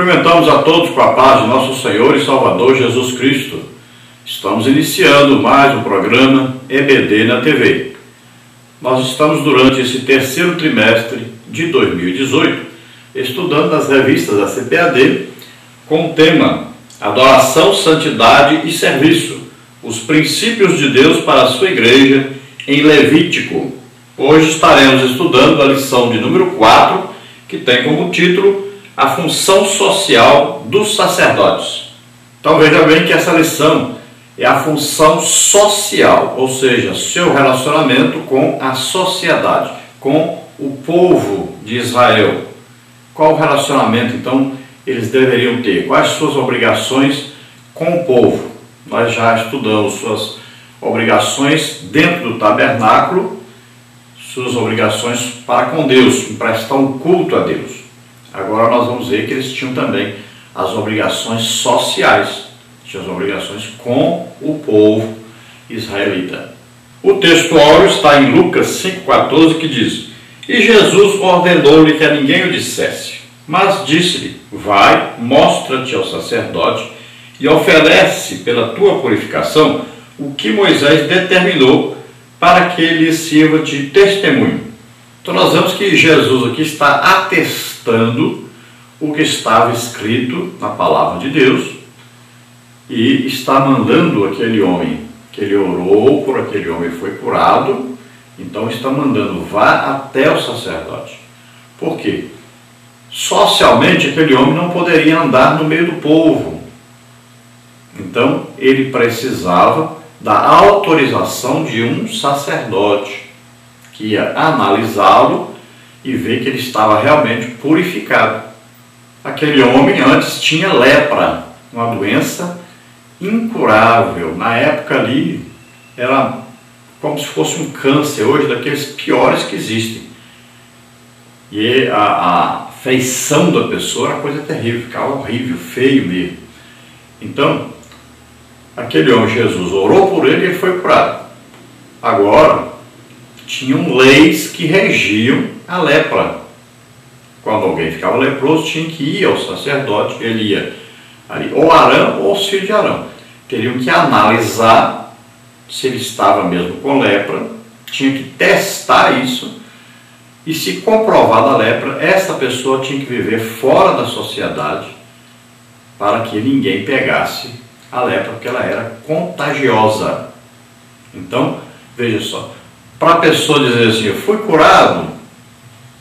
Cumprimentamos a todos com a paz de nosso Senhor e Salvador Jesus Cristo. Estamos iniciando mais um programa EBD na TV. Nós estamos durante esse terceiro trimestre de 2018 estudando as revistas da CPAD com o tema Adoração, Santidade e Serviço, os princípios de Deus para a sua igreja em Levítico. Hoje estaremos estudando a lição de número 4, que tem como título a função social dos sacerdotes. Então veja bem que essa lição é a função social, ou seja, seu relacionamento com a sociedade, com o povo de Israel. Qual o relacionamento então eles deveriam ter? Quais suas obrigações com o povo? Nós já estudamos suas obrigações dentro do tabernáculo, suas obrigações para com Deus, prestar um culto a Deus. Agora nós vamos ver que eles tinham também as obrigações sociais, tinham as obrigações com o povo israelita. O texto áureo está em Lucas 5,14 que diz: E Jesus ordenou-lhe que a ninguém o dissesse, mas disse-lhe: Vai, mostra-te ao sacerdote e oferece pela tua purificação o que Moisés determinou para que ele sirva de testemunho. Então nós vemos que Jesus aqui está atestando o que estava escrito na palavra de Deus e está mandando aquele homem que ele orou por aquele homem foi curado, então está mandando vá até o sacerdote. Por quê? Socialmente aquele homem não poderia andar no meio do povo. Então ele precisava da autorização de um sacerdote que ia analisá-lo e ver que ele estava realmente purificado. Aquele homem antes tinha lepra, uma doença incurável. Na época ali era como se fosse um câncer, hoje daqueles piores que existem. E a, a feição da pessoa era coisa terrível, ficava horrível, feio mesmo. Então, aquele homem Jesus orou por ele e ele foi curado. Agora, tinham leis que regiam a lepra. Quando alguém ficava leproso, tinha que ir ao sacerdote, ele ia ali, ou Arão ou filho de Arão. Teriam que analisar se ele estava mesmo com lepra, tinha que testar isso, e se comprovada a lepra, essa pessoa tinha que viver fora da sociedade para que ninguém pegasse a lepra, porque ela era contagiosa. Então, veja só, para a pessoa dizer assim, eu fui curado,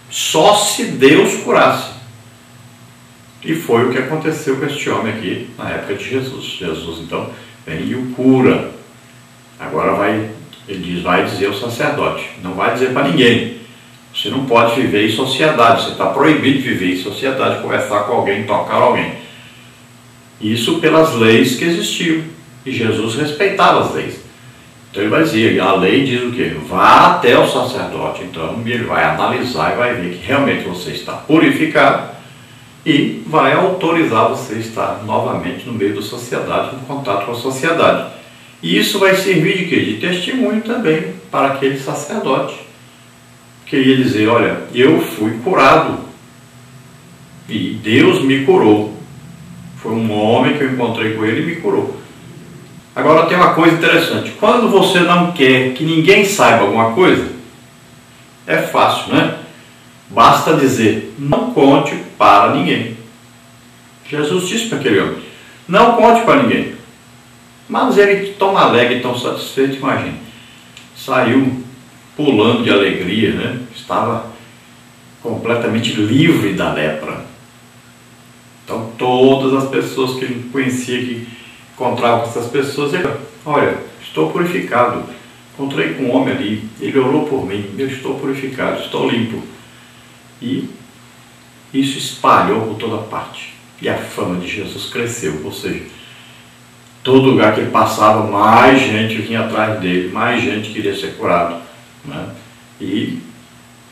só se Deus curasse. E foi o que aconteceu com este homem aqui na época de Jesus. Jesus então vem e o cura. Agora vai, ele diz, vai dizer ao sacerdote, não vai dizer para ninguém. Você não pode viver em sociedade, você está proibido de viver em sociedade, conversar com alguém, tocar alguém. Isso pelas leis que existiam. E Jesus respeitava as leis. Então ele vai dizer, a lei diz o quê? Vá até o sacerdote. Então ele vai analisar e vai ver que realmente você está purificado e vai autorizar você a estar novamente no meio da sociedade, no contato com a sociedade. E isso vai servir de quê? De testemunho também para aquele sacerdote. Que ia dizer, olha, eu fui curado e Deus me curou. Foi um homem que eu encontrei com ele e me curou. Agora tem uma coisa interessante. Quando você não quer que ninguém saiba alguma coisa, é fácil, né? Basta dizer, não conte para ninguém. Jesus disse para aquele homem, não conte para ninguém. Mas ele tão alegre, tão satisfeito, imagine. Saiu pulando de alegria, né? Estava completamente livre da lepra. Então todas as pessoas que ele conhecia que encontrava com essas pessoas e olha, estou purificado. Encontrei com um homem ali, ele orou por mim, eu estou purificado, estou limpo. E isso espalhou por toda parte. E a fama de Jesus cresceu, ou seja, todo lugar que ele passava, mais gente vinha atrás dele, mais gente queria ser curado. Né? E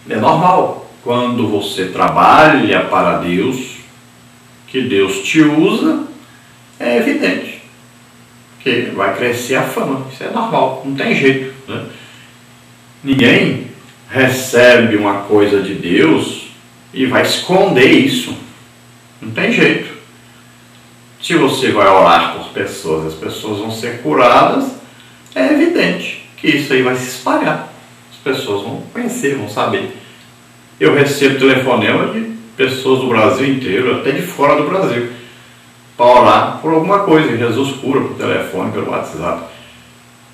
é normal, quando você trabalha para Deus, que Deus te usa, é evidente porque vai crescer a fama. Isso é normal, não tem jeito. Né? Ninguém recebe uma coisa de Deus e vai esconder isso. Não tem jeito. Se você vai orar por pessoas, as pessoas vão ser curadas, é evidente que isso aí vai se espalhar. As pessoas vão conhecer, vão saber. Eu recebo telefonema de pessoas do Brasil inteiro, até de fora do Brasil, para orar por alguma coisa. Jesus cura por telefone, pelo WhatsApp.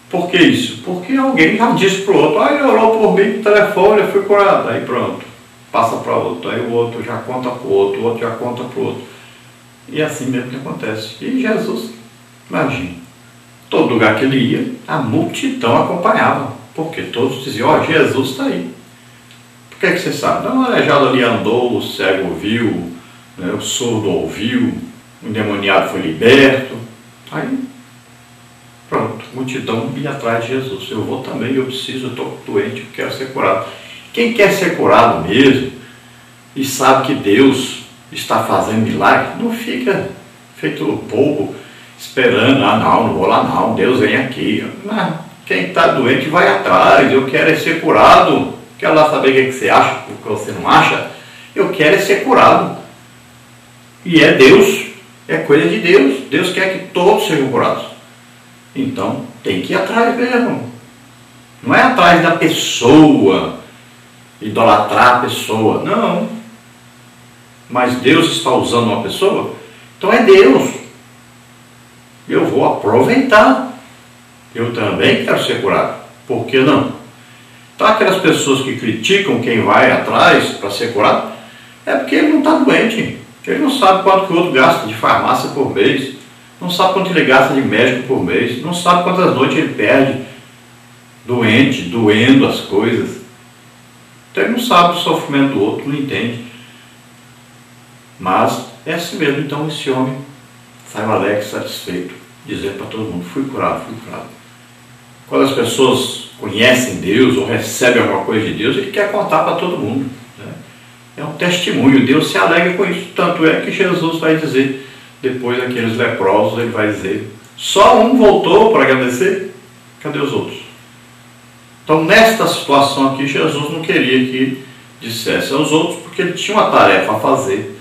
Por que isso? Porque alguém já disse para o outro, ah, ele orou por mim por telefone, eu fui curado. Aí pronto, passa para outro, aí o outro já conta para o outro, o outro já conta para o outro. E assim mesmo que acontece. E Jesus, imagina, todo lugar que ele ia, a multidão acompanhava, porque todos diziam, ó, oh, Jesus está aí. Por que, é que você sabe? Não, o aleijado ali andou, o cego ouviu, né, o surdo ouviu, o endemoniado foi liberto. Aí, pronto, multidão ia atrás de Jesus. Eu vou também, eu preciso, eu estou doente, eu quero ser curado. Quem quer ser curado mesmo e sabe que Deus está fazendo milagre, não fica feito bobo, esperando, ah não, não vou lá não, Deus vem aqui. Não, quem está doente vai atrás, eu quero é ser curado. Quero lá saber o que, é que você acha, o que você não acha. Eu quero é ser curado. E é Deus, é coisa de Deus. Deus quer que todos sejam curados. Então tem que ir atrás mesmo. Não é atrás da pessoa, idolatrar a pessoa. Não mas Deus está usando uma pessoa, então é Deus. Eu vou aproveitar. Eu também quero ser curado. Por que não? Então, aquelas pessoas que criticam quem vai atrás para ser curado, é porque ele não está doente. Ele não sabe quanto que o outro gasta de farmácia por mês, não sabe quanto ele gasta de médico por mês, não sabe quantas noites ele perde doente, doendo as coisas. Então ele não sabe o sofrimento do outro, não entende. Mas é assim mesmo, então esse homem saiu alegre, satisfeito, dizendo para todo mundo, fui curado, fui curado. Quando as pessoas conhecem Deus ou recebem alguma coisa de Deus, ele quer contar para todo mundo. É um testemunho, Deus se alegra com isso. Tanto é que Jesus vai dizer, depois daqueles leprosos, ele vai dizer, só um voltou para agradecer, cadê os outros? Então, nesta situação aqui, Jesus não queria que dissesse aos outros, porque ele tinha uma tarefa a fazer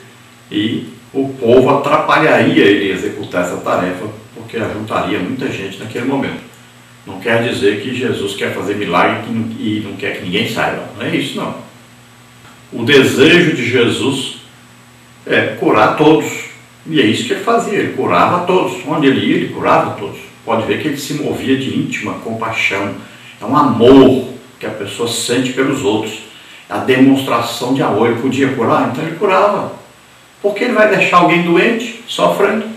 e o povo atrapalharia ele executar essa tarefa, porque ajuntaria muita gente naquele momento. Não quer dizer que Jesus quer fazer milagre e não quer que ninguém saiba. Não é isso, não. O desejo de Jesus é curar todos. E é isso que ele fazia, ele curava todos. Onde ele ia, ele curava todos. Pode ver que ele se movia de íntima compaixão. É um amor que a pessoa sente pelos outros. É a demonstração de amor. Ele podia curar, então ele curava. Porque ele vai deixar alguém doente, sofrendo.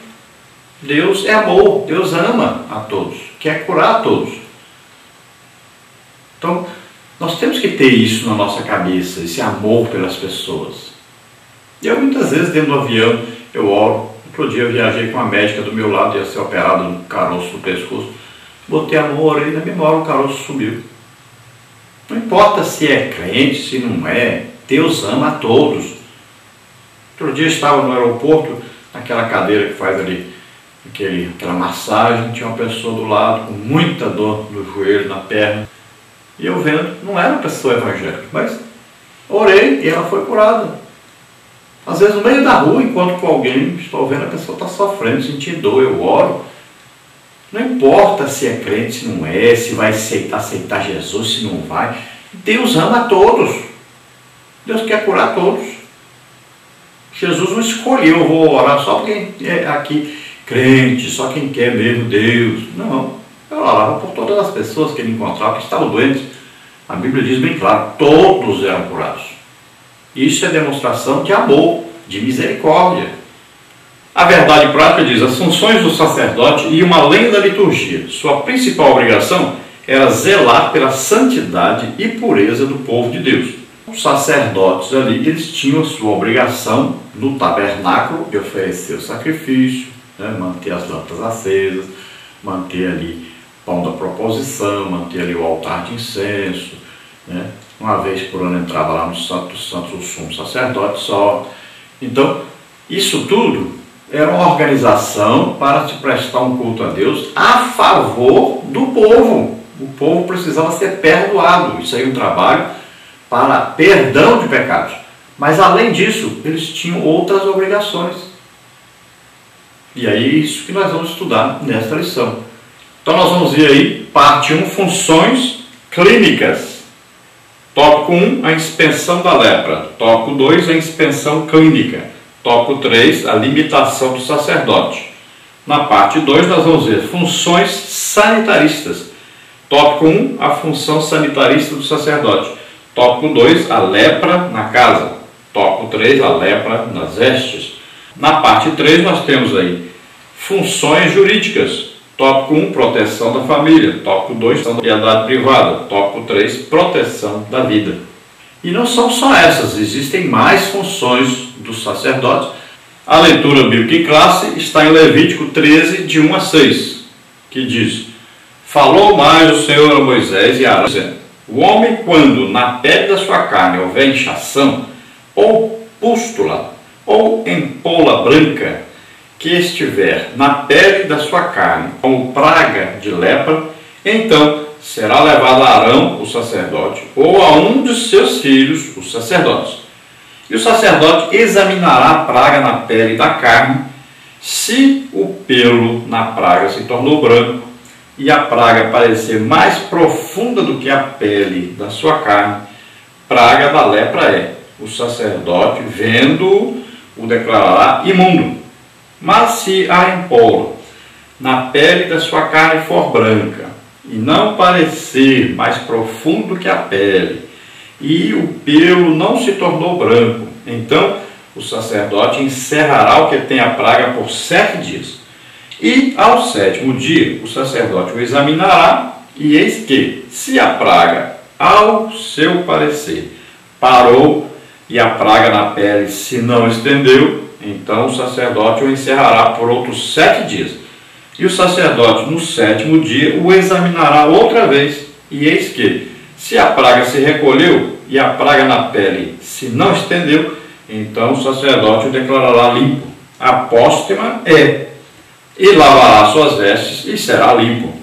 Deus é amor, Deus ama a todos, quer curar a todos. Então, nós temos que ter isso na nossa cabeça, esse amor pelas pessoas. Eu muitas vezes dentro do avião, eu oro. Outro dia eu viajei com uma médica do meu lado, ia ser operada no caroço do pescoço. Botei a mão, na mesma hora o caroço subiu. Não importa se é crente, se não é, Deus ama a todos. Outro dia estava no aeroporto, naquela cadeira que faz ali aquele, aquela massagem, tinha uma pessoa do lado com muita dor no joelho, na perna. E eu vendo, não era uma pessoa evangélica, mas orei e ela foi curada. Às vezes no meio da rua, enquanto com alguém, estou vendo a pessoa está sofrendo, sentindo dor, eu oro. Não importa se é crente, se não é, se vai aceitar, aceitar Jesus, se não vai. Deus ama a todos. Deus quer curar todos. Jesus não escolheu, vou orar só quem é aqui crente, só quem quer mesmo Deus. Não. Eu orava por todas as pessoas que ele encontrava que estavam doentes. A Bíblia diz bem claro, todos eram curados. Isso é demonstração de amor, de misericórdia. A verdade prática diz: as funções do sacerdote iam além da liturgia. Sua principal obrigação era zelar pela santidade e pureza do povo de Deus os sacerdotes ali, eles tinham a sua obrigação no tabernáculo de oferecer o sacrifício, né, manter as lâmpadas acesas, manter ali pão da proposição, manter ali o altar de incenso, né? Uma vez por ano entrava lá no Santo dos Santos o sumo sacerdote só. Então, isso tudo era uma organização para se prestar um culto a Deus a favor do povo. O povo precisava ser perdoado. Isso aí é um trabalho para perdão de pecados. Mas além disso, eles tinham outras obrigações. E aí é isso que nós vamos estudar nesta lição. Então nós vamos ver aí parte 1, funções clínicas. Tópico 1, a inspeção da lepra. Tópico 2, a inspeção clínica. Tópico 3, a limitação do sacerdote. Na parte 2, nós vamos ver funções sanitaristas. Tópico 1, a função sanitarista do sacerdote. Tópico 2, a lepra na casa. Tópico 3, a lepra nas vestes. Na parte 3, nós temos aí funções jurídicas. Tópico 1, proteção da família. Tópico 2, propriedade privada. Tópico 3, proteção da vida. E não são só essas, existem mais funções dos sacerdotes a leitura bíblica em classe está em Levítico 13, de 1 a 6, que diz: Falou mais o Senhor a Moisés e a Arão, dizendo: O homem, quando na pele da sua carne houver inchação, ou pústula, ou empola branca, que estiver na pele da sua carne, como praga de lepra, então será levado a Arão, o sacerdote, ou a um de seus filhos, os sacerdotes e o sacerdote examinará a praga na pele da carne, se o pelo na praga se tornou branco e a praga parecer mais profunda do que a pele da sua carne, praga da lepra é. O sacerdote, vendo, o declarará imundo. Mas se a empola na pele da sua carne for branca e não parecer mais profundo que a pele, e o pelo não se tornou branco. Então o sacerdote encerrará o que tem a praga por sete dias. E ao sétimo dia o sacerdote o examinará, e eis que, se a praga, ao seu parecer, parou e a praga na pele se não estendeu, então o sacerdote o encerrará por outros sete dias. E o sacerdote, no sétimo dia, o examinará outra vez, e eis que, se a praga se recolheu e a praga na pele se não estendeu, então o sacerdote o declarará limpo. Apóstema é, e lavará suas vestes e será limpo.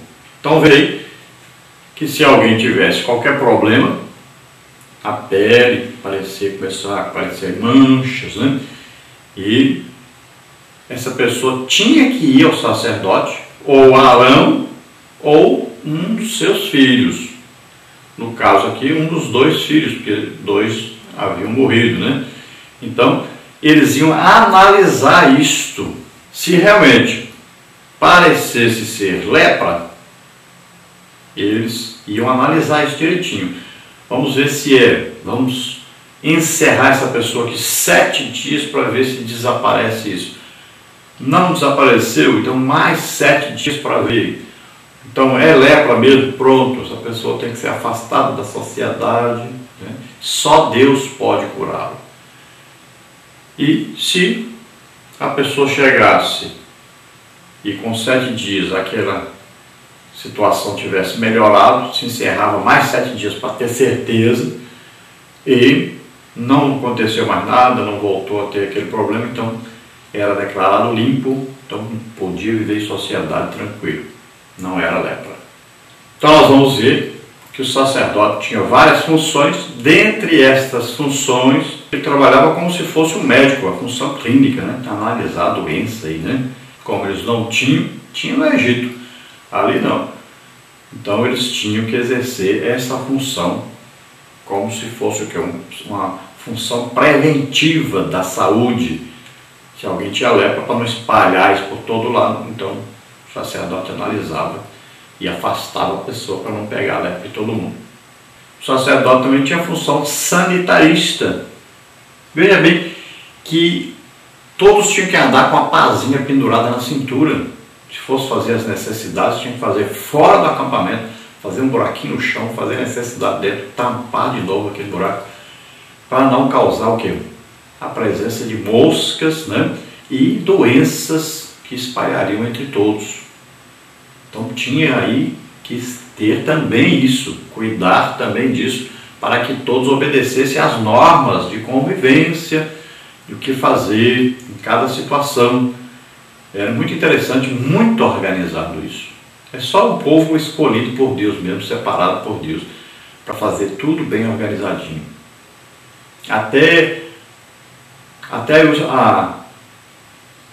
Então veja que se alguém tivesse qualquer problema, a pele parecer, começar a aparecer manchas, né? E essa pessoa tinha que ir ao sacerdote, ou Arão, ou um dos seus filhos. No caso aqui, um dos dois filhos, porque dois haviam morrido, né? Então, eles iam analisar isto. Se realmente parecesse ser lepra, eles iam analisar isso direitinho. Vamos ver se é. Vamos encerrar essa pessoa aqui sete dias para ver se desaparece isso. Não desapareceu, então mais sete dias para ver. Então é lepra mesmo, pronto, essa pessoa tem que ser afastada da sociedade. Né? Só Deus pode curá-la. E se a pessoa chegasse e com sete dias aquela situação tivesse melhorado, se encerrava mais sete dias para ter certeza e não aconteceu mais nada, não voltou a ter aquele problema, então era declarado limpo, então podia viver em sociedade tranquilo, não era lepra. Então nós vamos ver que o sacerdote tinha várias funções, dentre estas funções, ele trabalhava como se fosse um médico, a função clínica, né? analisar a doença aí, né? Como eles não tinham, tinha no Egito, ali não. Então eles tinham que exercer essa função como se fosse o que? Uma função preventiva da saúde. Se alguém tinha lepra, para não espalhar isso por todo lado, então o sacerdote analisava e afastava a pessoa para não pegar a lepra de todo mundo. O sacerdote também tinha função sanitarista. Veja bem que todos tinham que andar com a pazinha pendurada na cintura. Se fosse fazer as necessidades, tinha que fazer fora do acampamento, fazer um buraquinho no chão, fazer a necessidade dentro, tampar de novo aquele buraco, para não causar o quê? A presença de moscas né? e doenças que espalhariam entre todos. Então tinha aí que ter também isso, cuidar também disso, para que todos obedecessem às normas de convivência, do que fazer em cada situação. Era muito interessante, muito organizado isso. É só o povo escolhido por Deus mesmo, separado por Deus, para fazer tudo bem organizadinho. Até, até a,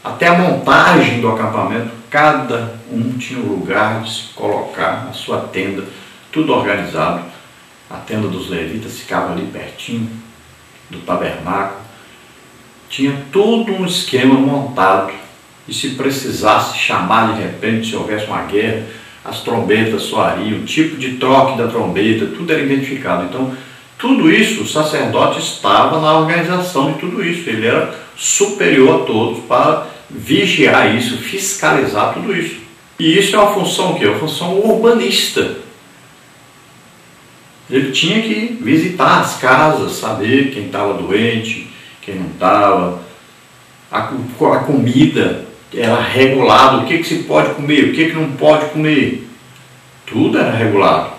até a montagem do acampamento, cada um tinha um lugar de se colocar a sua tenda, tudo organizado. A tenda dos levitas ficava ali pertinho do tabernáculo. Tinha todo um esquema montado. E se precisasse chamar de repente, se houvesse uma guerra, as trombetas soariam, o tipo de troque da trombeta, tudo era identificado. Então, tudo isso, o sacerdote estava na organização de tudo isso. Ele era superior a todos para vigiar isso, fiscalizar tudo isso. E isso é uma função que é uma função urbanista. Ele tinha que visitar as casas, saber quem estava doente, quem não estava. A, a, comida era regulada, o que, que se pode comer, o que, que não pode comer. Tudo era regulado.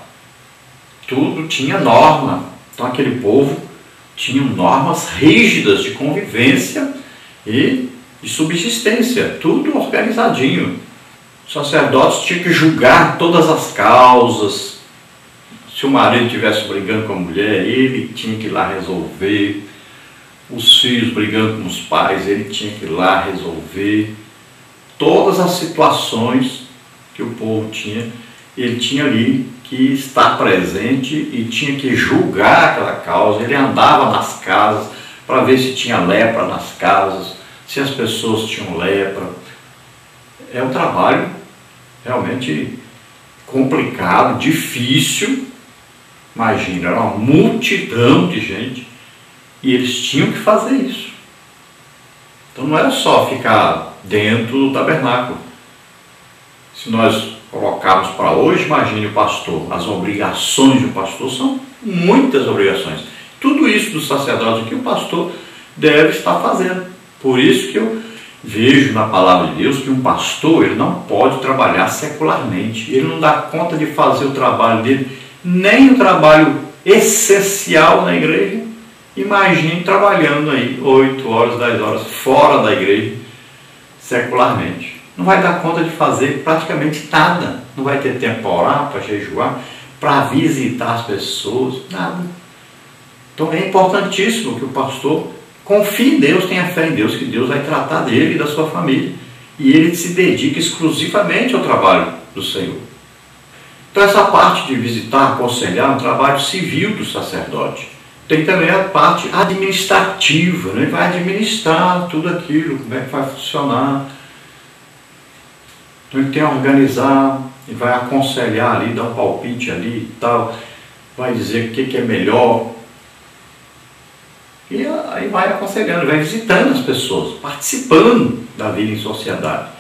Tudo tinha norma. Então aquele povo tinha normas rígidas de convivência e de subsistência, tudo organizadinho. Os sacerdotes tinham que julgar todas as causas. Se o marido estivesse brigando com a mulher, ele tinha que ir lá resolver. Os filhos brigando com os pais, ele tinha que ir lá resolver. Todas as situações que o povo tinha, ele tinha ali que estar presente e tinha que julgar aquela causa. Ele andava nas casas para ver se tinha lepra nas casas, se as pessoas tinham lepra. É um trabalho realmente complicado, difícil. Imagina, era uma multidão de gente e eles tinham que fazer isso. Então não era só ficar dentro do tabernáculo. Se nós colocarmos para hoje, imagine o pastor, as obrigações do pastor são muitas obrigações. Tudo isso do sacerdote aqui o pastor deve estar fazendo. Por isso que eu vejo na palavra de Deus que um pastor ele não pode trabalhar secularmente. Ele não dá conta de fazer o trabalho dele, nem o trabalho essencial na igreja. Imagine trabalhando aí 8 horas, 10 horas fora da igreja, secularmente. Não vai dar conta de fazer praticamente nada. Não vai ter tempo para orar, para jejuar, para visitar as pessoas, nada. Então é importantíssimo que o pastor Confie em Deus, tenha fé em Deus, que Deus vai tratar dele e da sua família. E ele se dedica exclusivamente ao trabalho do Senhor. Então, essa parte de visitar, aconselhar, é um trabalho civil do sacerdote. Tem também a parte administrativa, né? vai administrar tudo aquilo, como é que vai funcionar. Então, ele tem que organizar, ele vai aconselhar ali, dar um palpite ali e tal, vai dizer o que, que é melhor, e aí vai aconselhando, vai visitando as pessoas, participando da vida em sociedade.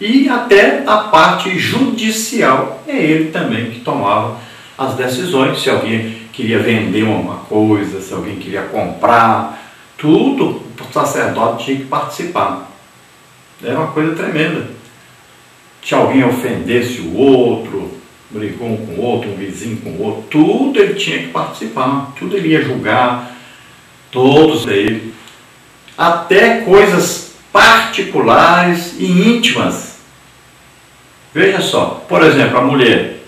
E até a parte judicial, é ele também que tomava as decisões. Se alguém queria vender uma coisa, se alguém queria comprar, tudo o sacerdote tinha que participar. Era uma coisa tremenda. Se alguém ofendesse o outro, brigou um com o outro, um vizinho com o outro, tudo ele tinha que participar, tudo ele ia julgar, todos ele, até coisas particulares e íntimas. Veja só, por exemplo, a mulher,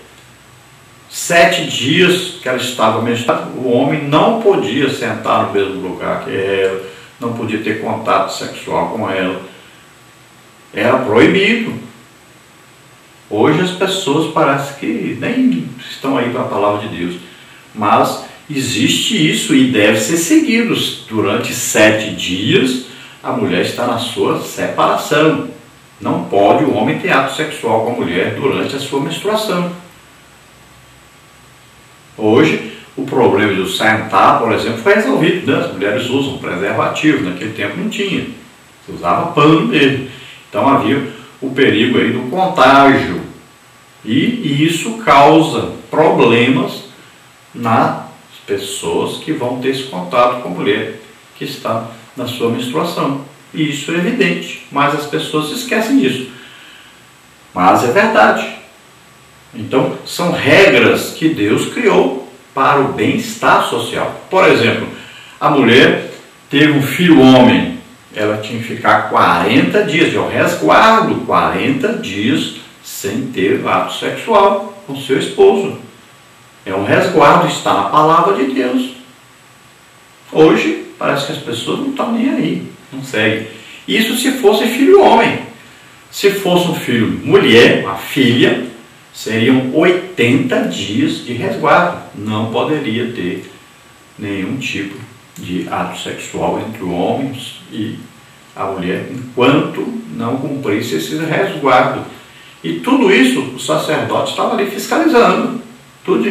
sete dias que ela estava menstruada, o homem não podia sentar no mesmo lugar que ela, não podia ter contato sexual com ela. Era proibido. Hoje as pessoas parece que nem estão aí para a palavra de Deus. Mas Existe isso e deve ser seguido. Durante sete dias, a mulher está na sua separação. Não pode o homem ter ato sexual com a mulher durante a sua menstruação. Hoje, o problema do sentar, por exemplo, foi resolvido. Né? As mulheres usam preservativo, naquele tempo não tinha. Você usava pano mesmo. Então havia o perigo aí do contágio. E isso causa problemas na pessoas que vão ter esse contato com a mulher que está na sua menstruação. E isso é evidente, mas as pessoas esquecem disso. Mas é verdade. Então, são regras que Deus criou para o bem-estar social. Por exemplo, a mulher teve um filho homem, ela tinha que ficar 40 dias, de resguardo, 40 dias sem ter ato sexual com seu esposo. É um resguardo, está na palavra de Deus. Hoje, parece que as pessoas não estão nem aí, não seguem. Isso se fosse filho homem. Se fosse um filho mulher, uma filha, seriam 80 dias de resguardo. Não poderia ter nenhum tipo de ato sexual entre o homem e a mulher enquanto não cumprisse esse resguardo. E tudo isso o sacerdote estava ali fiscalizando, tudo.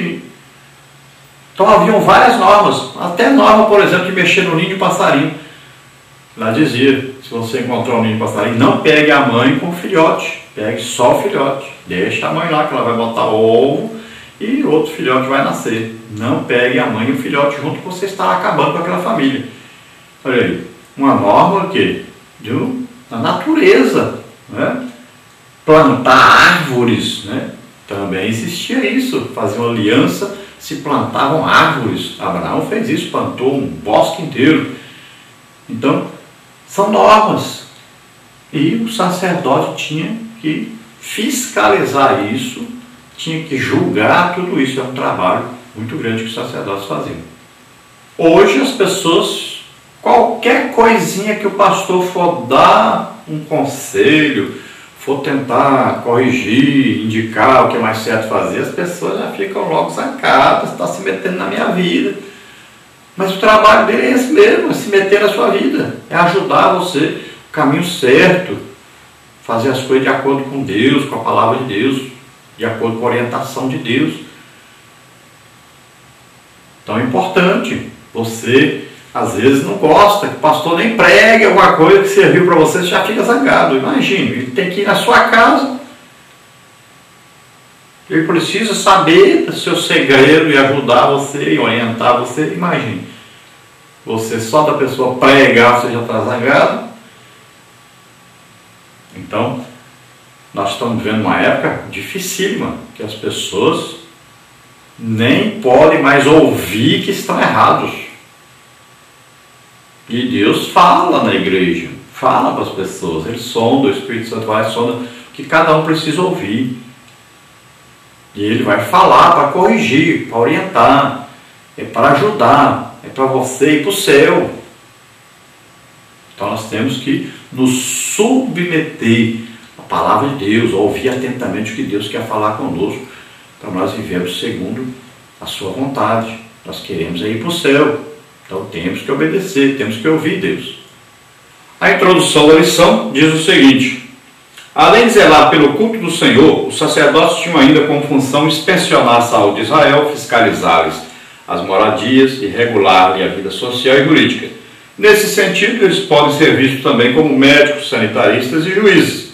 Então haviam várias normas, até norma, por exemplo, de mexer no ninho de passarinho. Lá dizia, se você encontrar um ninho de passarinho, não pegue a mãe com o filhote, pegue só o filhote. Deixa a mãe lá, que ela vai botar ovo e outro filhote vai nascer. Não pegue a mãe e o filhote junto, que você está acabando com aquela família. Olha aí, uma norma que da natureza, né? plantar árvores, né? também existia isso, faziam aliança, se plantavam árvores. Abraão fez isso, plantou um bosque inteiro. Então, são normas. E o sacerdote tinha que fiscalizar isso, tinha que julgar tudo isso. É um trabalho muito grande que os sacerdotes faziam. Hoje as pessoas, qualquer coisinha que o pastor for dar um conselho, for tentar corrigir, indicar o que é mais certo fazer, as pessoas já ficam logo sacadas, está se metendo na minha vida. Mas o trabalho dele é esse mesmo, é se meter na sua vida, é ajudar você o caminho certo, fazer as coisas de acordo com Deus, com a palavra de Deus, de acordo com a orientação de Deus. Então é importante você às vezes não gosta, que o pastor nem pregue alguma coisa que serviu para você, você já fica zangado. Imagine, ele tem que ir na sua casa. Ele precisa saber do seu segredo e ajudar você e orientar você. Imagine, você só da pessoa pregar, você já está zangado. Então, nós estamos vivendo uma época dificílima, que as pessoas nem podem mais ouvir que estão errados. E Deus fala na igreja, fala para as pessoas, ele sonda, o Espírito Santo vai sonda o que cada um precisa ouvir. E ele vai falar para corrigir, para orientar, é para ajudar, é para você e para o céu. Então nós temos que nos submeter à palavra de Deus, ouvir atentamente o que Deus quer falar conosco, para nós vivermos segundo a sua vontade. Nós queremos ir para o céu. Então temos que obedecer, temos que ouvir Deus. A introdução da lição diz o seguinte: Além de zelar pelo culto do Senhor, os sacerdotes tinham ainda como função inspecionar a saúde de Israel, fiscalizar-lhes as moradias e regular-lhe a vida social e jurídica. Nesse sentido, eles podem ser vistos também como médicos, sanitaristas e juízes.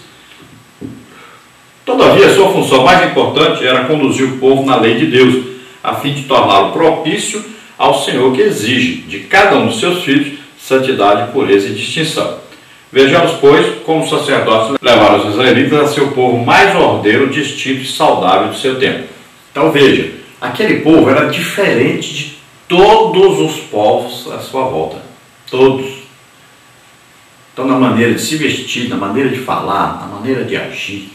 Todavia, sua função mais importante era conduzir o povo na lei de Deus, a fim de torná-lo propício ao Senhor que exige de cada um dos seus filhos santidade, pureza e distinção. Vejamos, pois, como os sacerdotes levaram os israelitas a ser o povo mais ordeiro, distinto e saudável do seu tempo. Então veja, aquele povo era diferente de todos os povos à sua volta. Todos. Então, na maneira de se vestir, na maneira de falar, na maneira de agir,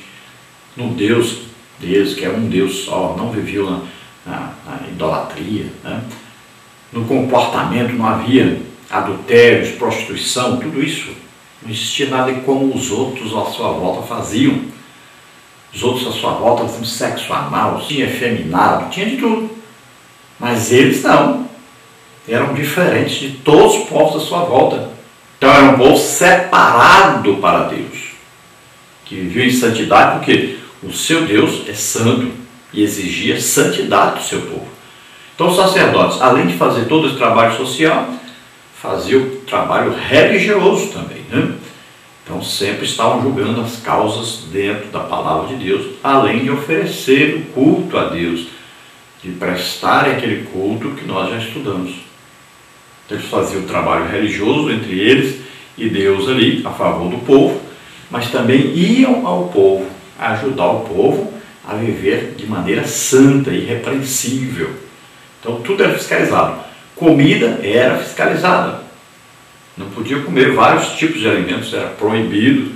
no Deus deles, que é um Deus só, não viviam na, na, na idolatria, né? no comportamento, não havia adultérios, prostituição, tudo isso. Não existia nada como os outros à sua volta faziam. Os outros à sua volta faziam sexo anal, tinha efeminado, tinha de tudo. Mas eles não. Eram diferentes de todos os povos à sua volta. Então era um povo separado para Deus. Que vivia em santidade porque o seu Deus é santo e exigia santidade do seu povo. Então, os sacerdotes, além de fazer todo esse trabalho social, faziam o trabalho religioso também. Né? Então, sempre estavam julgando as causas dentro da palavra de Deus, além de oferecer o culto a Deus, de prestarem aquele culto que nós já estudamos. Então, eles faziam o trabalho religioso entre eles e Deus ali, a favor do povo, mas também iam ao povo, ajudar o povo a viver de maneira santa e irrepreensível então tudo era fiscalizado. Comida era fiscalizada. Não podia comer vários tipos de alimentos, era proibido.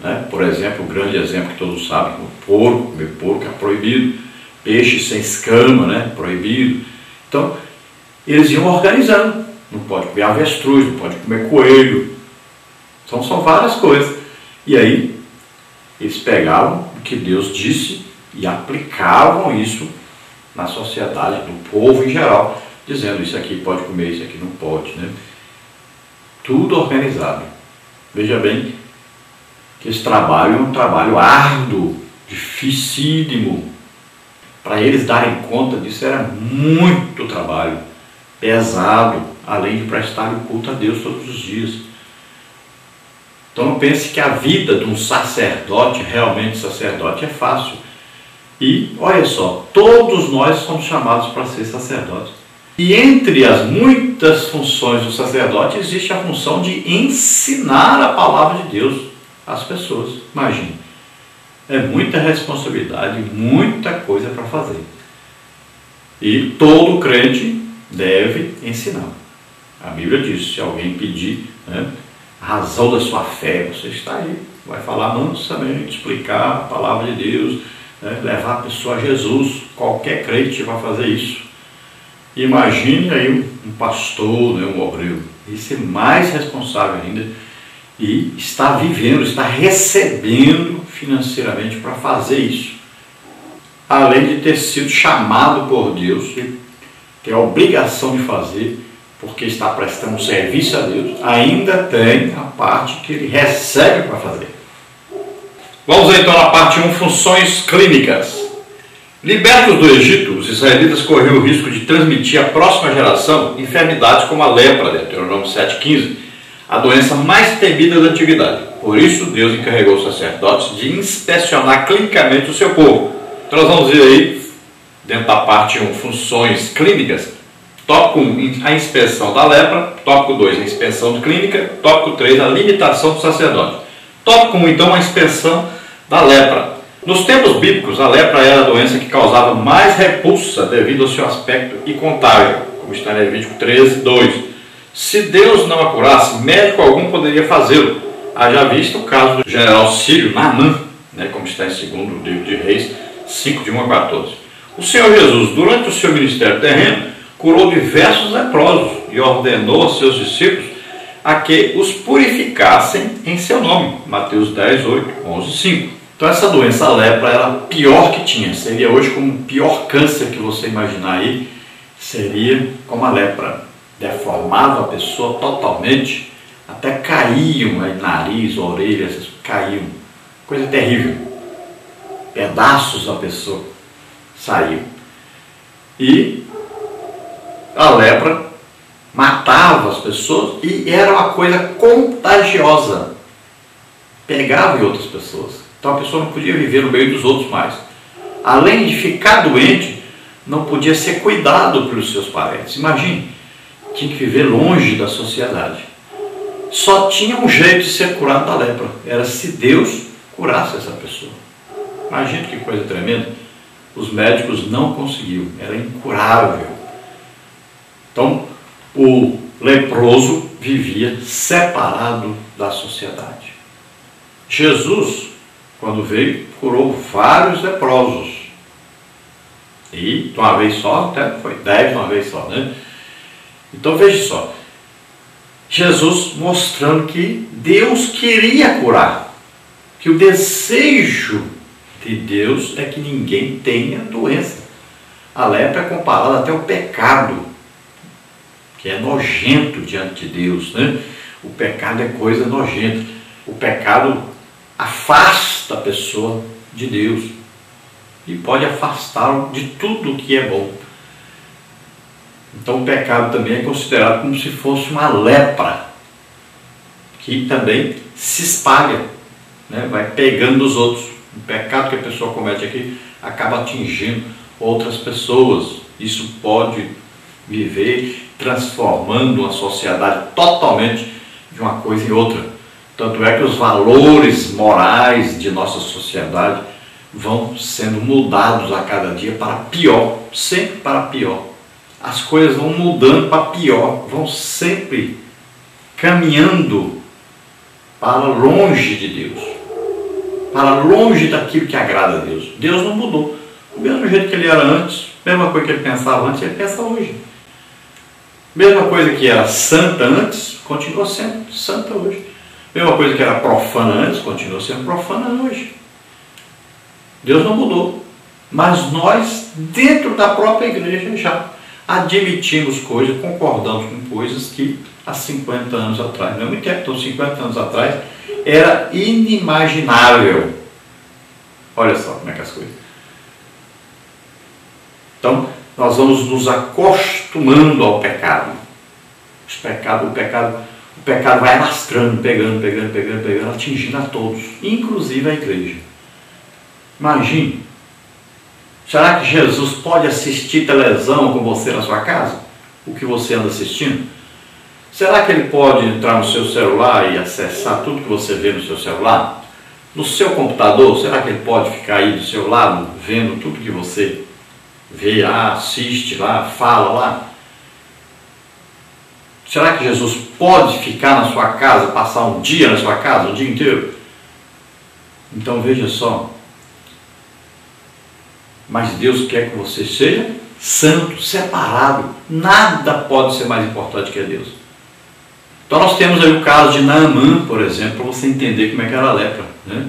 Né? Por exemplo, o grande exemplo que todos sabem, o porco, comer porco é proibido. Peixe sem escama, né? proibido. Então, eles iam organizando. Não pode comer avestruz, não pode comer coelho. Então são várias coisas. E aí eles pegavam o que Deus disse e aplicavam isso na sociedade, no povo em geral, dizendo isso aqui pode comer, isso aqui não pode. Né? Tudo organizado. Veja bem que esse trabalho é um trabalho árduo, dificílimo. Para eles darem conta disso era muito trabalho, pesado, além de prestar o culto a Deus todos os dias. Então pense que a vida de um sacerdote, realmente sacerdote, é fácil. E olha só, todos nós somos chamados para ser sacerdotes. E entre as muitas funções do sacerdote existe a função de ensinar a palavra de Deus às pessoas. Imagine. É muita responsabilidade, muita coisa para fazer. E todo crente deve ensinar. A Bíblia diz: se alguém pedir né, a razão da sua fé, você está aí, vai falar mansamente, explicar a palavra de Deus, né, levar a pessoa a Jesus. Qualquer crente vai fazer isso. Imagine aí um, um pastor, né, um obreiro, isso é mais responsável ainda e está vivendo, está recebendo financeiramente para fazer isso. Além de ter sido chamado por Deus ter a obrigação de fazer, porque está prestando serviço a Deus, ainda tem a parte que ele recebe para fazer. Vamos então à parte 1, funções clínicas. Libertos do Egito, os israelitas corriam o risco de transmitir à próxima geração enfermidades como a lepra, Deuteronômio 7,15, a doença mais temida da antiguidade. Por isso, Deus encarregou os sacerdotes de inspecionar clinicamente o seu povo. Então, nós vamos ver aí, dentro da parte 1, funções clínicas. Tópico 1, a inspeção da lepra. Tópico 2, a inspeção clínica. Tópico 3, a limitação do sacerdote. Tópico 1, então, a inspeção da lepra. Nos tempos bíblicos, a lepra era a doença que causava mais repulsa devido ao seu aspecto e contágio, como está em Levítico 13, 2. Se Deus não a curasse, médico algum poderia fazê-lo. Haja visto o caso do general Sírio, Naamã, né, como está em 2 livro de Reis 5, de 1 a 14. O Senhor Jesus, durante o seu ministério terreno, curou diversos leprosos e ordenou aos seus discípulos a que os purificassem em seu nome. Mateus 10, 8, 11, 5. Então essa doença a lepra era a pior que tinha. Seria hoje como o pior câncer que você imaginar aí, seria como a lepra deformava a pessoa totalmente, até caíam aí, nariz, orelhas, caíam. Coisa terrível. Pedaços da pessoa saíam. E a lepra matava as pessoas e era uma coisa contagiosa. Pegava em outras pessoas. Então a pessoa não podia viver no meio dos outros mais. Além de ficar doente, não podia ser cuidado pelos seus parentes. Imagine, tinha que viver longe da sociedade. Só tinha um jeito de ser curado da lepra, era se Deus curasse essa pessoa. Imagina que coisa tremenda. Os médicos não conseguiam, era incurável. Então, o leproso vivia separado da sociedade. Jesus, quando veio, curou vários leprosos. E de uma vez só, até foi dez de uma vez só, né? Então veja só, Jesus mostrando que Deus queria curar, que o desejo de Deus é que ninguém tenha doença. A lepra é comparada até ao pecado, que é nojento diante de Deus. Né? O pecado é coisa nojenta. O pecado afasta a pessoa de Deus e pode afastá-lo de tudo que é bom. Então o pecado também é considerado como se fosse uma lepra, que também se espalha, né? vai pegando os outros. O pecado que a pessoa comete aqui acaba atingindo outras pessoas. Isso pode viver transformando uma sociedade totalmente de uma coisa em outra. Tanto é que os valores morais de nossa sociedade vão sendo mudados a cada dia para pior, sempre para pior as coisas vão mudando para pior, vão sempre caminhando para longe de Deus, para longe daquilo que agrada a Deus. Deus não mudou. Do mesmo jeito que ele era antes, mesma coisa que ele pensava antes, ele pensa hoje. Mesma coisa que era santa antes, continua sendo santa hoje. Mesma coisa que era profana antes, continua sendo profana hoje. Deus não mudou. Mas nós, dentro da própria igreja, já admitimos coisas, concordamos com coisas que há 50 anos atrás, não é muito tempo, então 50 anos atrás, era inimaginável. Olha só como é que as coisas. Então, nós vamos nos acostumando ao pecado. Os pecado, o pecado, pecado vai alastrando, pegando, pegando, pegando, pegando, atingindo a todos, inclusive a igreja. Imagine, será que Jesus pode assistir televisão com você na sua casa? O que você anda assistindo? Será que ele pode entrar no seu celular e acessar tudo que você vê no seu celular? No seu computador, será que ele pode ficar aí do seu lado vendo tudo que você vê lá, assiste lá, fala lá? Será que Jesus pode ficar na sua casa, passar um dia na sua casa, o um dia inteiro? Então veja só. Mas Deus quer que você seja santo, separado. Nada pode ser mais importante que Deus. Então nós temos aí o caso de Naamã, por exemplo, para você entender como é que era a lepra. Né?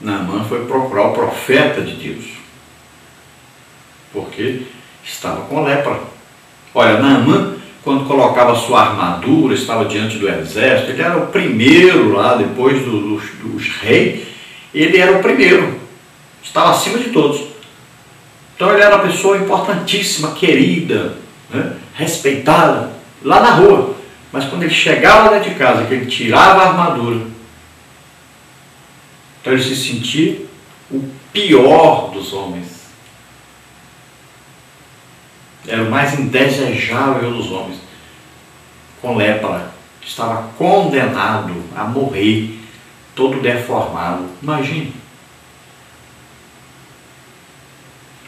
Naamã foi procurar o profeta de Deus, porque estava com lepra. Olha, Naamã, quando colocava sua armadura, estava diante do exército, ele era o primeiro lá, depois do, dos, dos reis, ele era o primeiro, estava acima de todos. Então ele era uma pessoa importantíssima, querida, né? respeitada, lá na rua. Mas quando ele chegava dentro de casa, que ele tirava a armadura, então ele se sentia o pior dos homens. Era o mais indesejável dos homens. Com lepra, estava condenado a morrer, todo deformado. Imagine.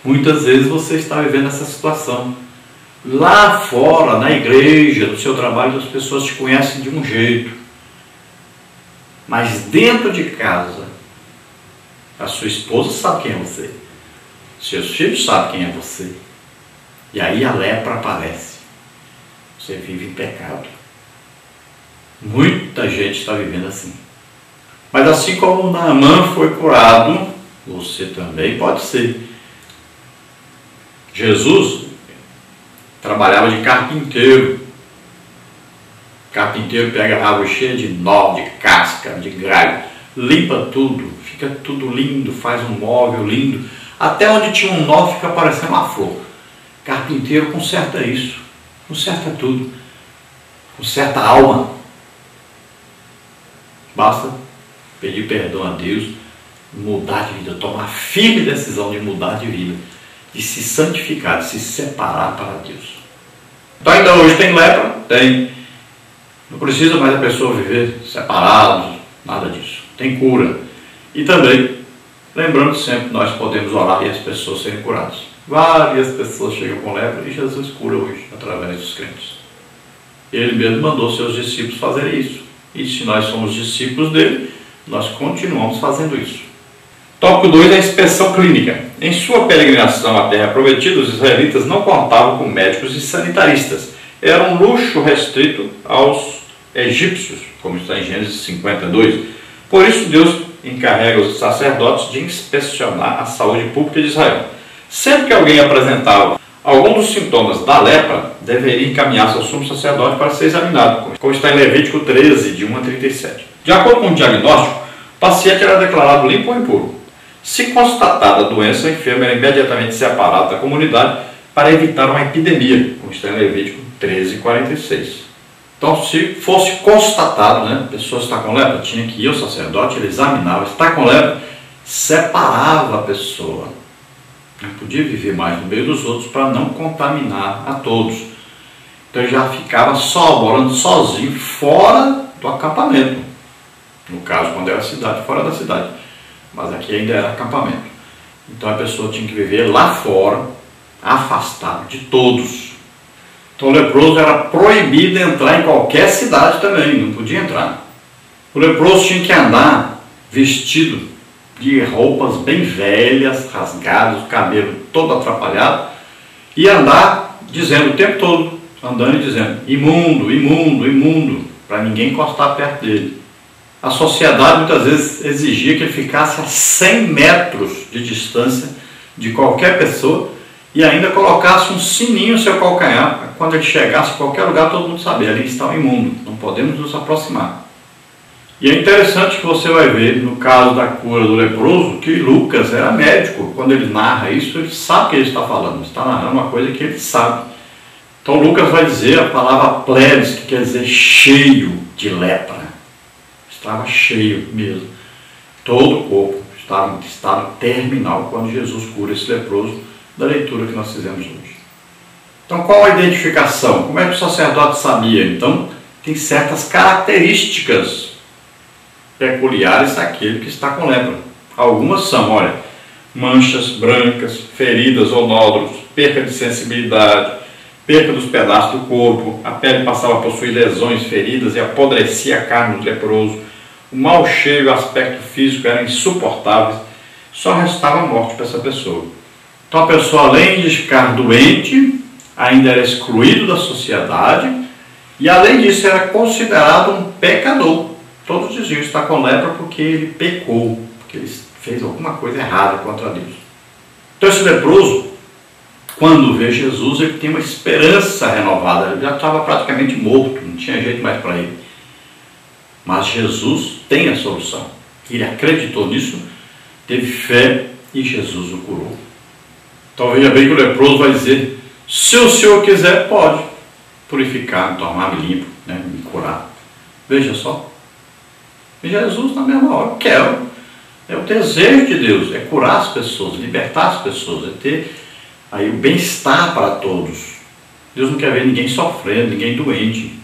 Muitas vezes você está vivendo essa situação. Lá fora, na igreja, no seu trabalho, as pessoas te conhecem de um jeito. Mas dentro de casa, a sua esposa sabe quem é você. Seus filhos sabem quem é você. E aí a lepra aparece. Você vive em pecado. Muita gente está vivendo assim. Mas assim como Naamã foi curado, você também pode ser. Jesus trabalhava de carpinteiro. Carpinteiro pega água cheia de nó, de casca, de galho, limpa tudo, fica tudo lindo, faz um móvel lindo. Até onde tinha um nó fica parecendo uma flor. Carpinteiro conserta isso, conserta tudo, conserta a alma. Basta pedir perdão a Deus, mudar de vida, tomar firme decisão de mudar de vida de se santificar, de se separar para Deus. Então ainda hoje tem lepra? Tem. Não precisa mais a pessoa viver separado, nada disso. Tem cura. E também, lembrando sempre, nós podemos orar e as pessoas serem curadas. Várias pessoas chegam com lepra e Jesus cura hoje, através dos crentes. Ele mesmo mandou seus discípulos fazerem isso. E se nós somos discípulos dele, nós continuamos fazendo isso. Tópico 2 é a inspeção clínica. Em sua peregrinação à Terra Prometida, os israelitas não contavam com médicos e sanitaristas. Era um luxo restrito aos egípcios, como está em Gênesis 52. Por isso, Deus encarrega os sacerdotes de inspecionar a saúde pública de Israel. Sempre que alguém apresentava algum dos sintomas da lepra, deveria encaminhar-se ao sumo sacerdote para ser examinado, como está em Levítico 13, de 1 a 37. De acordo com o diagnóstico, o paciente era declarado limpo ou impuro. Se constatada a doença, o enfermo era imediatamente separado da comunidade para evitar uma epidemia, como está em Levítico 13, 46. Então, se fosse constatado, né, a pessoa está com lepra, tinha que ir ao sacerdote, ele examinava, está com lepra, separava a pessoa. Não podia viver mais no meio dos outros para não contaminar a todos. Então já ficava só, morando sozinho, fora do acampamento. No caso, quando era cidade, fora da cidade mas aqui ainda era acampamento. Então a pessoa tinha que viver lá fora, afastado de todos. Então o leproso era proibido entrar em qualquer cidade também, não podia entrar. O leproso tinha que andar vestido de roupas bem velhas, rasgadas, o cabelo todo atrapalhado, e andar dizendo o tempo todo, andando e dizendo, imundo, imundo, imundo, para ninguém encostar perto dele. a sociedade muitas vezes exigia que ele ficasse a 100 metros de distância de qualquer pessoa e ainda colocasse um sininho no seu calcanhar, quando ele chegasse em qualquer lugar todo mundo sabia, ali está o imundo, não podemos nos aproximar. E é interessante que você vai ver no caso da cura do leproso que Lucas era médico. Quando ele narra isso, ele sabe o que ele está falando, está narrando uma coisa que ele sabe. Então Lucas vai dizer a palavra plebes, que quer dizer cheio de lepra. Estava cheio mesmo. Todo o corpo estava em estado terminal quando Jesus cura esse leproso da leitura que nós fizemos hoje. Então qual a identificação? Como é que o sacerdote sabia? Então tem certas características peculiares daquele que está com lepra. Algumas são, olha, manchas brancas, feridas ou nódulos, perca de sensibilidade, perca dos pedaços do corpo, a pele passava a possuir lesões, feridas e apodrecia a carne do leproso, o mau cheiro e o aspecto físico eram insuportáveis, só restava a morte para essa pessoa. Então a pessoa, além de ficar doente, ainda era excluído da sociedade e, além disso, era considerado um pecador. Todos diziam está com lepra porque ele pecou, porque ele fez alguma coisa errada contra Deus. Então esse leproso, quando vê Jesus, ele tem uma esperança renovada. Ele já estava praticamente morto, não tinha jeito mais para ele. Mas Jesus tem a solução. Ele acreditou nisso, teve fé e Jesus o curou. Então veja bem que o leproso vai dizer: se o Senhor quiser, pode purificar, tornar-me limpo, né, me curar. Veja só, e Jesus, na mesma hora, quer. É o desejo de Deus, é curar as pessoas, libertar as pessoas, é ter aí o bem-estar para todos. Deus não quer ver ninguém sofrendo, ninguém doente.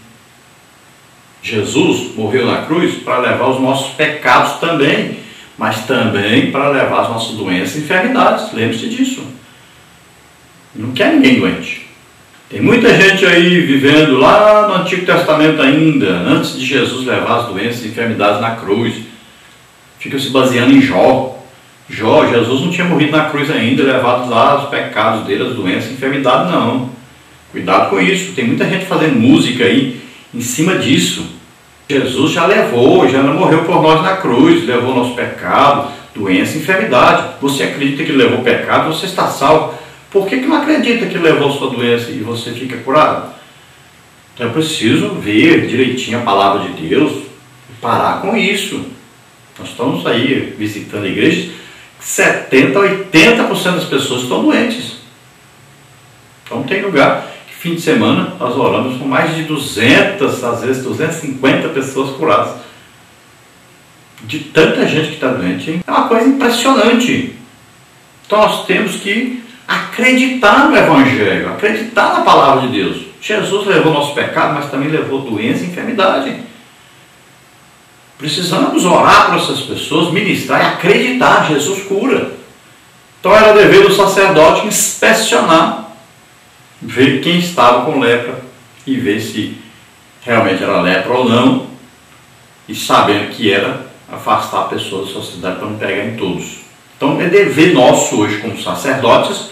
Jesus morreu na cruz para levar os nossos pecados também, mas também para levar as nossas doenças e enfermidades. Lembre-se disso. Não quer ninguém doente. Tem muita gente aí vivendo lá no Antigo Testamento ainda, antes de Jesus levar as doenças e enfermidades na cruz. Fica se baseando em Jó. Jó, Jesus não tinha morrido na cruz ainda, levado lá os pecados dele, as doenças e enfermidades, não. Cuidado com isso. Tem muita gente fazendo música aí em cima disso. Jesus já levou, já morreu por nós na cruz, levou nosso pecado, doença e enfermidade. Você acredita que levou pecado, você está salvo. Por que, que não acredita que levou sua doença e você fica curado? Então é preciso ver direitinho a palavra de Deus e parar com isso. Nós estamos aí visitando igrejas, 70%, 80% das pessoas estão doentes. Então tem lugar que fim de semana nós oramos com mais de 200, às vezes 250 pessoas curadas. De tanta gente que está doente. É uma coisa impressionante. Então nós temos que acreditar no Evangelho, acreditar na palavra de Deus. Jesus levou nosso pecado, mas também levou doença e enfermidade. Precisamos orar para essas pessoas, ministrar e acreditar, Jesus cura. Então era dever do sacerdote inspecionar, ver quem estava com lepra e ver se realmente era lepra ou não, e sabendo que era, afastar a pessoa da sociedade para não pegar em todos. Então é dever nosso hoje como sacerdotes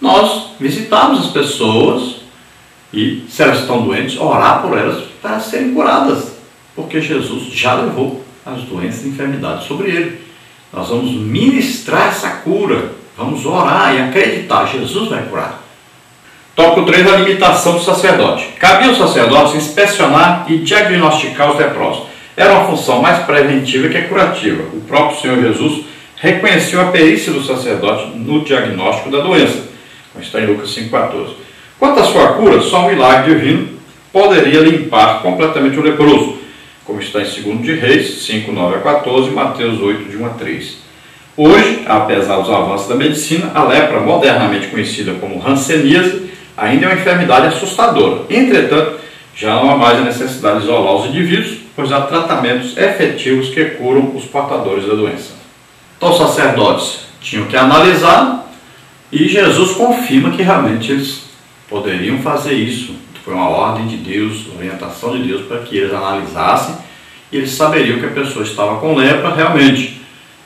nós visitarmos as pessoas e, se elas estão doentes, orar por elas para serem curadas, porque Jesus já levou as doenças e enfermidades sobre ele. Nós vamos ministrar essa cura, vamos orar e acreditar, Jesus vai curar. Tópico 3, a limitação do sacerdote. Cabia ao sacerdote inspecionar e diagnosticar os leprosos. Era uma função mais preventiva que curativa. O próprio Senhor Jesus reconheceu a perícia do sacerdote no diagnóstico da doença está em Lucas 5,14. Quanto à sua cura, só um milagre divino poderia limpar completamente o leproso, como está em 2 de Reis 5, 9 a 14 e Mateus 8, de 1 a 3. Hoje, apesar dos avanços da medicina, a lepra, modernamente conhecida como hanseníase, ainda é uma enfermidade assustadora. Entretanto, já não há mais a necessidade de isolar os indivíduos, pois há tratamentos efetivos que curam os portadores da doença. Então, os sacerdotes tinham que analisar e Jesus confirma que realmente eles poderiam fazer isso. Foi uma ordem de Deus, orientação de Deus para que eles analisassem e eles saberiam que a pessoa estava com lepra realmente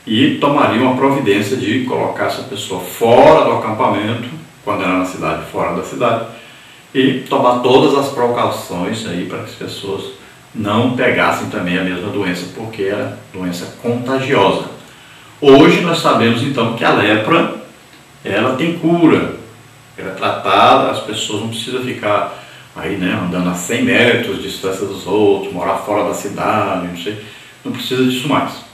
e tomariam a providência de colocar essa pessoa fora do acampamento, quando era na cidade, fora da cidade, e tomar todas as precauções aí para que as pessoas não pegassem também a mesma doença, porque era doença contagiosa. Hoje nós sabemos então que a lepra ela tem cura, ela é tratada, as pessoas não precisam ficar aí, né, andando a 100 metros de distância dos outros, morar fora da cidade, não sei, não precisa disso mais.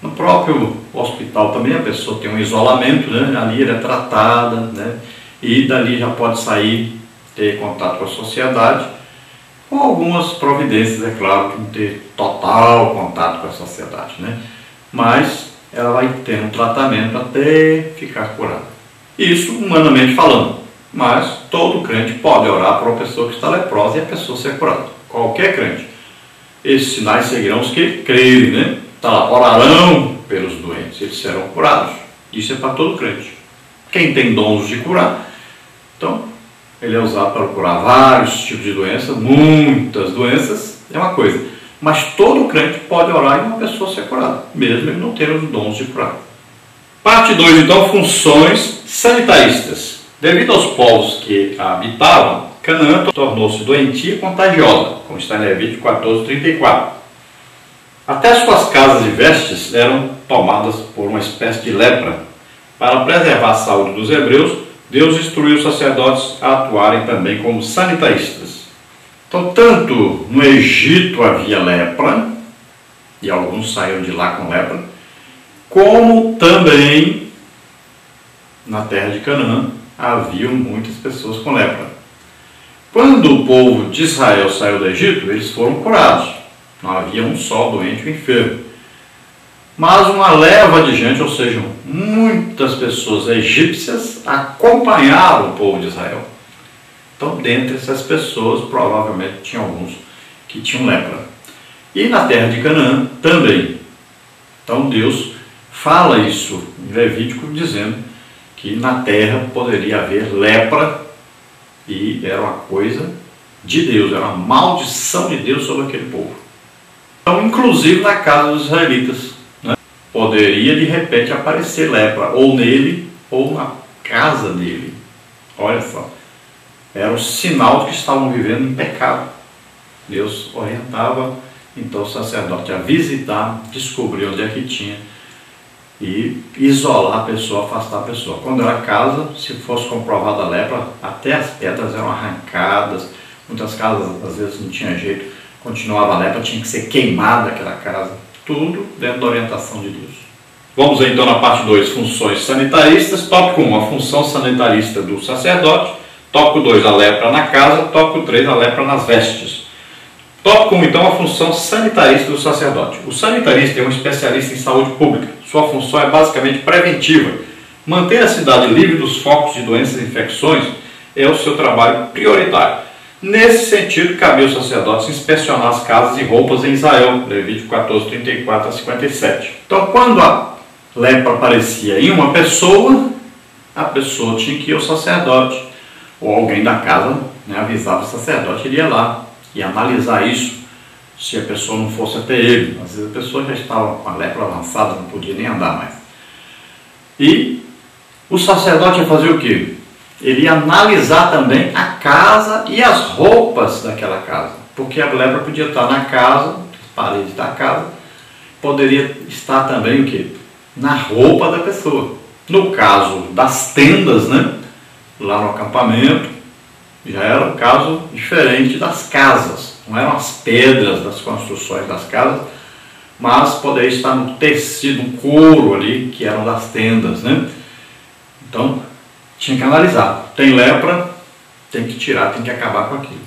No próprio hospital também a pessoa tem um isolamento, né, ali ela é tratada, né, e dali já pode sair, ter contato com a sociedade, com algumas providências, é claro, que não ter total contato com a sociedade, né, mas ela vai ter um tratamento até ficar curada. Isso humanamente falando. Mas todo crente pode orar para uma pessoa que está leprosa e a pessoa ser curada. Qualquer crente. Esses sinais seguirão os que crerem, né? Está lá, orarão pelos doentes, eles serão curados. Isso é para todo crente. Quem tem dons de curar, então ele é usado para curar vários tipos de doenças, muitas doenças, é uma coisa. Mas todo crente pode orar e uma pessoa ser curada, mesmo ele não tendo os dons de curar. Parte 2, então, funções sanitaristas. Devido aos povos que a habitavam, Canaã tornou-se doentia e contagiosa, como está em Levítico 14, 34. Até suas casas e vestes eram tomadas por uma espécie de lepra. Para preservar a saúde dos hebreus, Deus instruiu os sacerdotes a atuarem também como sanitaristas. Então, tanto no Egito havia lepra, e alguns saíram de lá com lepra, como também na terra de Canaã haviam muitas pessoas com lepra. Quando o povo de Israel saiu do Egito, eles foram curados. Não havia um só doente ou enfermo. Mas uma leva de gente, ou seja, muitas pessoas egípcias, acompanharam o povo de Israel. Então, dentre essas pessoas, provavelmente tinha alguns que tinham lepra. E na terra de Canaã também. Então, Deus fala isso em Levítico, dizendo que na terra poderia haver lepra e era uma coisa de Deus, era uma maldição de Deus sobre aquele povo. Então, inclusive na casa dos israelitas, né, poderia de repente aparecer lepra, ou nele, ou na casa dele. Olha só, era o sinal de que estavam vivendo em pecado. Deus orientava então o sacerdote a visitar, descobrir onde é que tinha e isolar a pessoa, afastar a pessoa. Quando era casa, se fosse comprovada a lepra, até as pedras eram arrancadas, muitas casas às vezes não tinha jeito, continuava a lepra, tinha que ser queimada aquela casa, tudo dentro da orientação de Deus. Vamos então na parte 2, funções sanitaristas. Tópico 1, um, a função sanitarista do sacerdote. Tópico 2, a lepra na casa. Tópico 3, a lepra nas vestes. Tópico 1, um, então, a função sanitarista do sacerdote. O sanitarista é um especialista em saúde pública sua função é basicamente preventiva. Manter a cidade livre dos focos de doenças e infecções é o seu trabalho prioritário. Nesse sentido, cabia aos sacerdotes inspecionar as casas e roupas em Israel, Levítico 14, 34 a 57. Então, quando a lepra aparecia em uma pessoa, a pessoa tinha que ir ao sacerdote, ou alguém da casa né, avisava o sacerdote, iria lá e analisar isso se a pessoa não fosse até ele. Às vezes a pessoa já estava com a lepra avançada, não podia nem andar mais. E o sacerdote ia fazer o quê? Ele ia analisar também a casa e as roupas daquela casa. Porque a lepra podia estar na casa, as paredes da casa, poderia estar também o quê? Na roupa da pessoa. No caso das tendas, né? Lá no acampamento, já era um caso diferente das casas não eram as pedras das construções das casas, mas poderia estar no tecido, no couro ali, que eram das tendas, né? Então, tinha que analisar. Tem lepra, tem que tirar, tem que acabar com aquilo.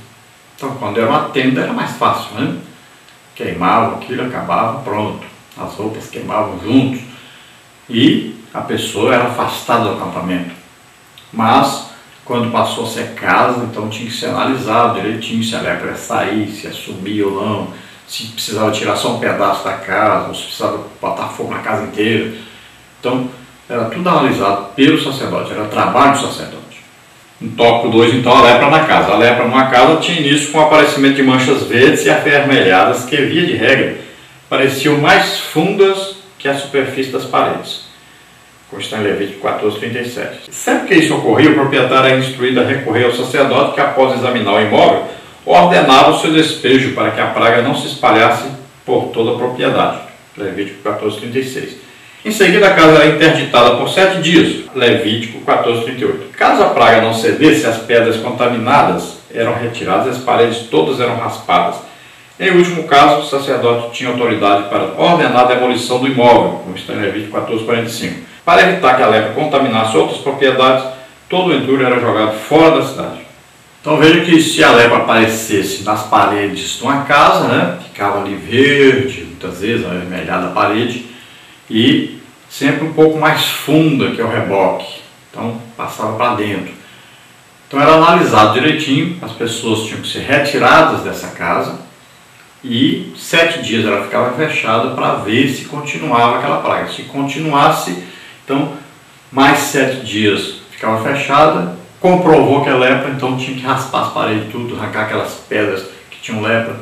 Então, quando era uma tenda, era mais fácil, né? Queimava aquilo, acabava, pronto. As roupas queimavam juntos. E a pessoa era afastada do acampamento. Mas quando passou a ser casa, então tinha que ser analisado direitinho se a lepra ia sair, se ia subir ou não, se precisava tirar só um pedaço da casa, ou se precisava botar fogo na casa inteira. Então, era tudo analisado pelo sacerdote, era trabalho do sacerdote. No tópico 2, então, a lepra na casa. A lepra numa casa tinha início com o aparecimento de manchas verdes e avermelhadas que, via de regra, pareciam mais fundas que a superfície das paredes está em Levítico 14, 37. Sempre que isso ocorria, o proprietário é instruído a recorrer ao sacerdote que, após examinar o imóvel, ordenava o seu despejo para que a praga não se espalhasse por toda a propriedade. Levítico 14:36. Em seguida, a casa era interditada por sete dias. Levítico 14:38. Caso a praga não cedesse, as pedras contaminadas eram retiradas e as paredes todas eram raspadas. Em último caso, o sacerdote tinha autoridade para ordenar a demolição do imóvel, como está em Levítico 14:45. Para evitar que a lepra contaminasse outras propriedades, todo o entulho era jogado fora da cidade. Então veja que se a lepra aparecesse nas paredes de uma casa, né, ficava ali verde, muitas vezes avermelhada a parede, e sempre um pouco mais funda que o reboque. Então passava para dentro. Então era analisado direitinho, as pessoas tinham que ser retiradas dessa casa e sete dias ela ficava fechada para ver se continuava aquela praga. Se continuasse, então mais sete dias ficava fechada, comprovou que é lepra, então tinha que raspar as paredes tudo, arrancar aquelas pedras que tinham lepra.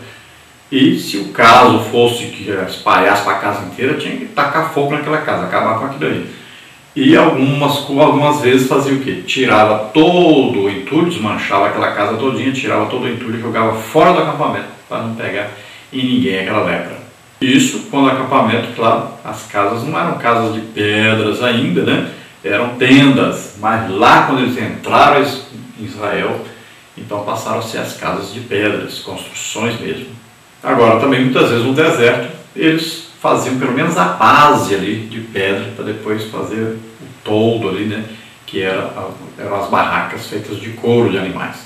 E se o caso fosse que espalhasse para a casa inteira, tinha que tacar fogo naquela casa, acabar com aquilo ali. E algumas, algumas vezes fazia o quê? Tirava todo o entulho, desmanchava aquela casa todinha, tirava todo o entulho e jogava fora do acampamento, para não pegar em ninguém aquela lepra. Isso quando acampamento, claro, as casas não eram casas de pedras ainda, né? Eram tendas, mas lá quando eles entraram em Israel, então passaram a ser as casas de pedras, construções mesmo. Agora também muitas vezes no deserto eles faziam pelo menos a base ali de pedra para depois fazer o toldo ali, né? Que era, eram as barracas feitas de couro de animais.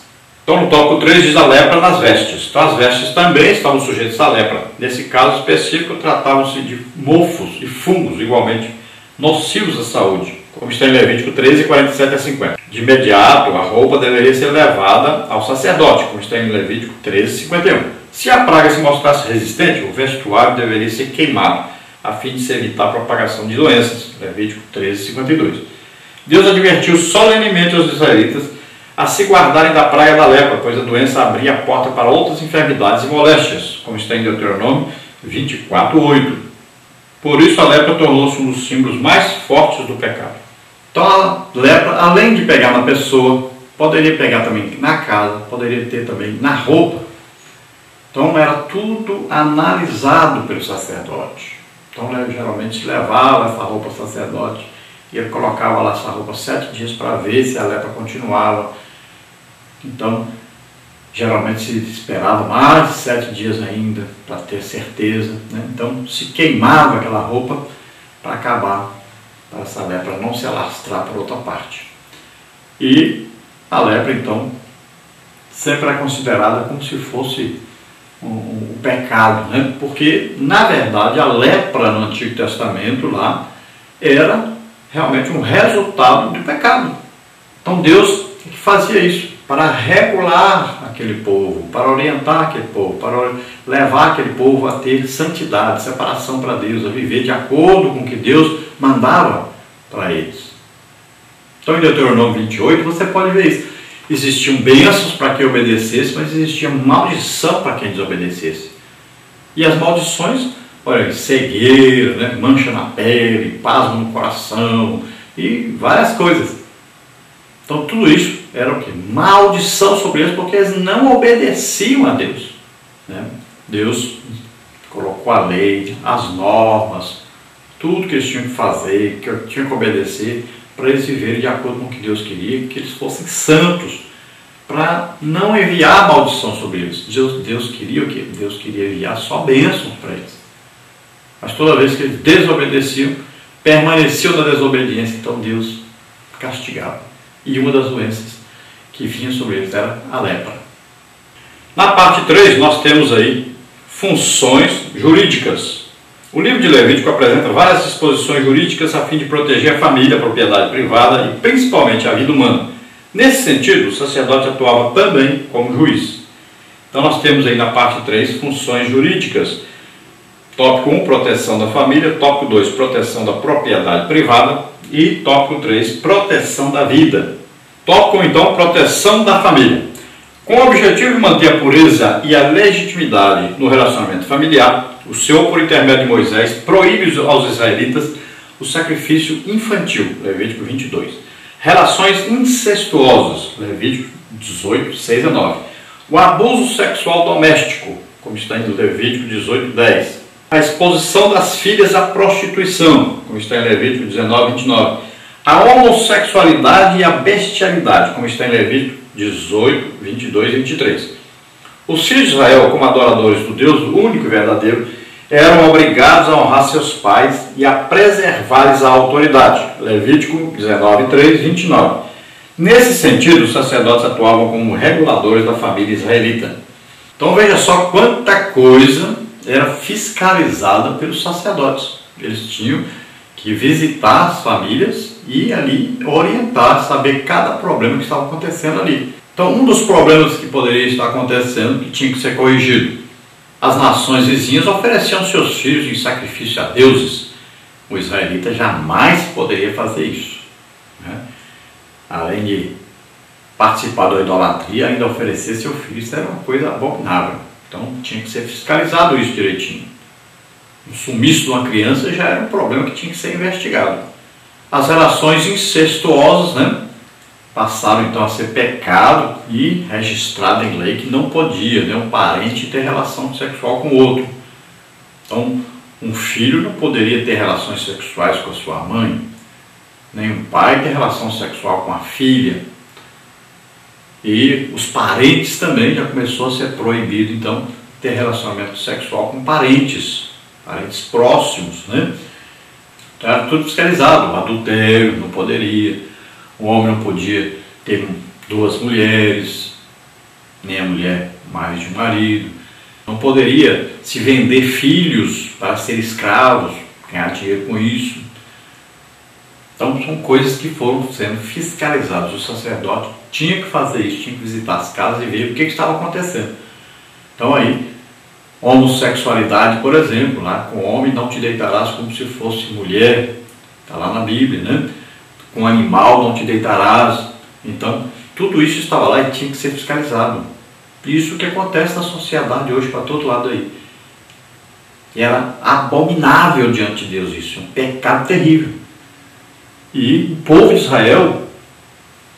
Então no tópico 3 diz a lepra nas vestes. Então as vestes também estavam sujeitas à lepra. Nesse caso específico tratavam-se de mofos e fungos igualmente nocivos à saúde, como está em Levítico 13, 47 a 50. De imediato, a roupa deveria ser levada ao sacerdote, como está em Levítico 13, 51. Se a praga se mostrasse resistente, o vestuário deveria ser queimado, a fim de se evitar a propagação de doenças. Levítico 13, 52. Deus advertiu solenemente os israelitas a se guardarem da praga da lepra, pois a doença abria a porta para outras enfermidades e moléstias, como está em Deuteronômio 24, 8. Por isso a lepra tornou-se um dos símbolos mais fortes do pecado. Então a lepra, além de pegar na pessoa, poderia pegar também na casa, poderia ter também na roupa. Então era tudo analisado pelo sacerdote. Então né, geralmente levava essa roupa ao sacerdote e ele colocava lá essa roupa sete dias para ver se a lepra continuava. Então geralmente se esperava mais de sete dias ainda para ter certeza. Né? Então se queimava aquela roupa para acabar, para essa lepra não se alastrar para outra parte. E a lepra então sempre é considerada como se fosse o, o pecado, né? porque na verdade a lepra no Antigo Testamento lá era realmente um resultado do pecado. Então Deus fazia isso para regular aquele povo, para orientar aquele povo, para levar aquele povo a ter santidade, separação para Deus, a viver de acordo com o que Deus mandava para eles. Então em Deuteronômio 28 você pode ver isso. Existiam bênçãos para quem obedecesse, mas existia maldição para quem desobedecesse. E as maldições, olha, cegueira, né? mancha na pele, pasmo no coração e várias coisas. Então tudo isso era o que? Maldição sobre eles, porque eles não obedeciam a Deus. Né? Deus colocou a lei, as normas, tudo que eles tinham que fazer, que tinham que obedecer, para eles viverem de acordo com o que Deus queria, que eles fossem santos, para não enviar maldição sobre eles. Deus, Deus queria o quê? Deus queria enviar só bênçãos para eles. Mas toda vez que eles desobedeciam, permaneciam na desobediência, então Deus castigava. E uma das doenças que vinha sobre eles era a lepra. Na parte 3, nós temos aí funções jurídicas. O livro de Levítico apresenta várias disposições jurídicas a fim de proteger a família, a propriedade privada e principalmente a vida humana. Nesse sentido, o sacerdote atuava também como juiz. Então nós temos aí na parte 3 funções jurídicas. Tópico 1, proteção da família. Tópico 2, proteção da propriedade privada. E tópico 3, proteção da vida. Tópico então, proteção da família. Com o objetivo de manter a pureza e a legitimidade no relacionamento familiar, o Senhor, por intermédio de Moisés, proíbe aos israelitas o sacrifício infantil, Levítico 22. Relações incestuosas, Levítico 18, 6 a 9. O abuso sexual doméstico, como está em Levítico 18, 10. A exposição das filhas à prostituição, como está em Levítico 19, 29. A homossexualidade e a bestialidade, como está em Levítico 18, 22 e 23. Os filhos de Israel, como adoradores do Deus único e verdadeiro, eram obrigados a honrar seus pais e a preservar-lhes a autoridade. Levítico 19, 3, 29. Nesse sentido, os sacerdotes atuavam como reguladores da família israelita. Então veja só quanta coisa era fiscalizada pelos sacerdotes. Eles tinham que visitar as famílias e ali orientar, saber cada problema que estava acontecendo ali. Então, um dos problemas que poderia estar acontecendo que tinha que ser corrigido. As nações vizinhas ofereciam seus filhos em sacrifício a deuses. O israelita jamais poderia fazer isso. Né? além de participar da idolatria, ainda oferecer seu filho, isso era uma coisa abominável. Então tinha que ser fiscalizado isso direitinho. O sumiço de uma criança já era um problema que tinha que ser investigado. As relações incestuosas né, passaram então a ser pecado e registrado em lei que não podia né, um parente ter relação sexual com outro. Então, um filho não poderia ter relações sexuais com a sua mãe, nem o pai ter relação sexual com a filha. E os parentes também já começou a ser proibido, então, ter relacionamento sexual com parentes, parentes próximos, né? Era tudo fiscalizado, o adultério não poderia, o homem não podia ter duas mulheres, nem a mulher mais de um marido, não poderia se vender filhos para ser escravos, ganhar dinheiro com isso. Então são coisas que foram sendo fiscalizadas. O sacerdote tinha que fazer isso, tinha que visitar as casas e ver o que, que estava acontecendo. Então aí, homossexualidade, por exemplo, lá, com homem não te deitarás como se fosse mulher, está lá na Bíblia, né? Com animal não te deitarás. Então, tudo isso estava lá e tinha que ser fiscalizado. Isso que acontece na sociedade hoje para todo lado aí. Era abominável diante de Deus isso, um pecado terrível. E o povo de Israel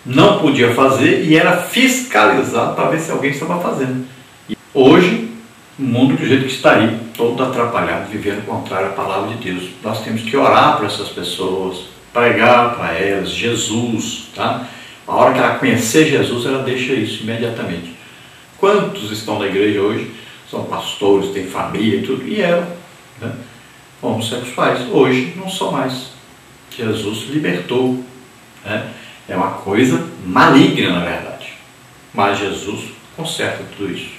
não podia fazer e era fiscalizado para ver se alguém estava fazendo. E hoje, o mundo do jeito que está aí, todo atrapalhado, vivendo contrário à palavra de Deus. Nós temos que orar para essas pessoas, pregar para elas, Jesus, tá? A hora que ela conhecer Jesus, ela deixa isso imediatamente. Quantos estão na igreja hoje? São pastores, têm família e tudo, e eram né? homossexuais. Hoje não são mais. Jesus libertou. Né? É uma coisa maligna, na verdade. Mas Jesus conserta tudo isso.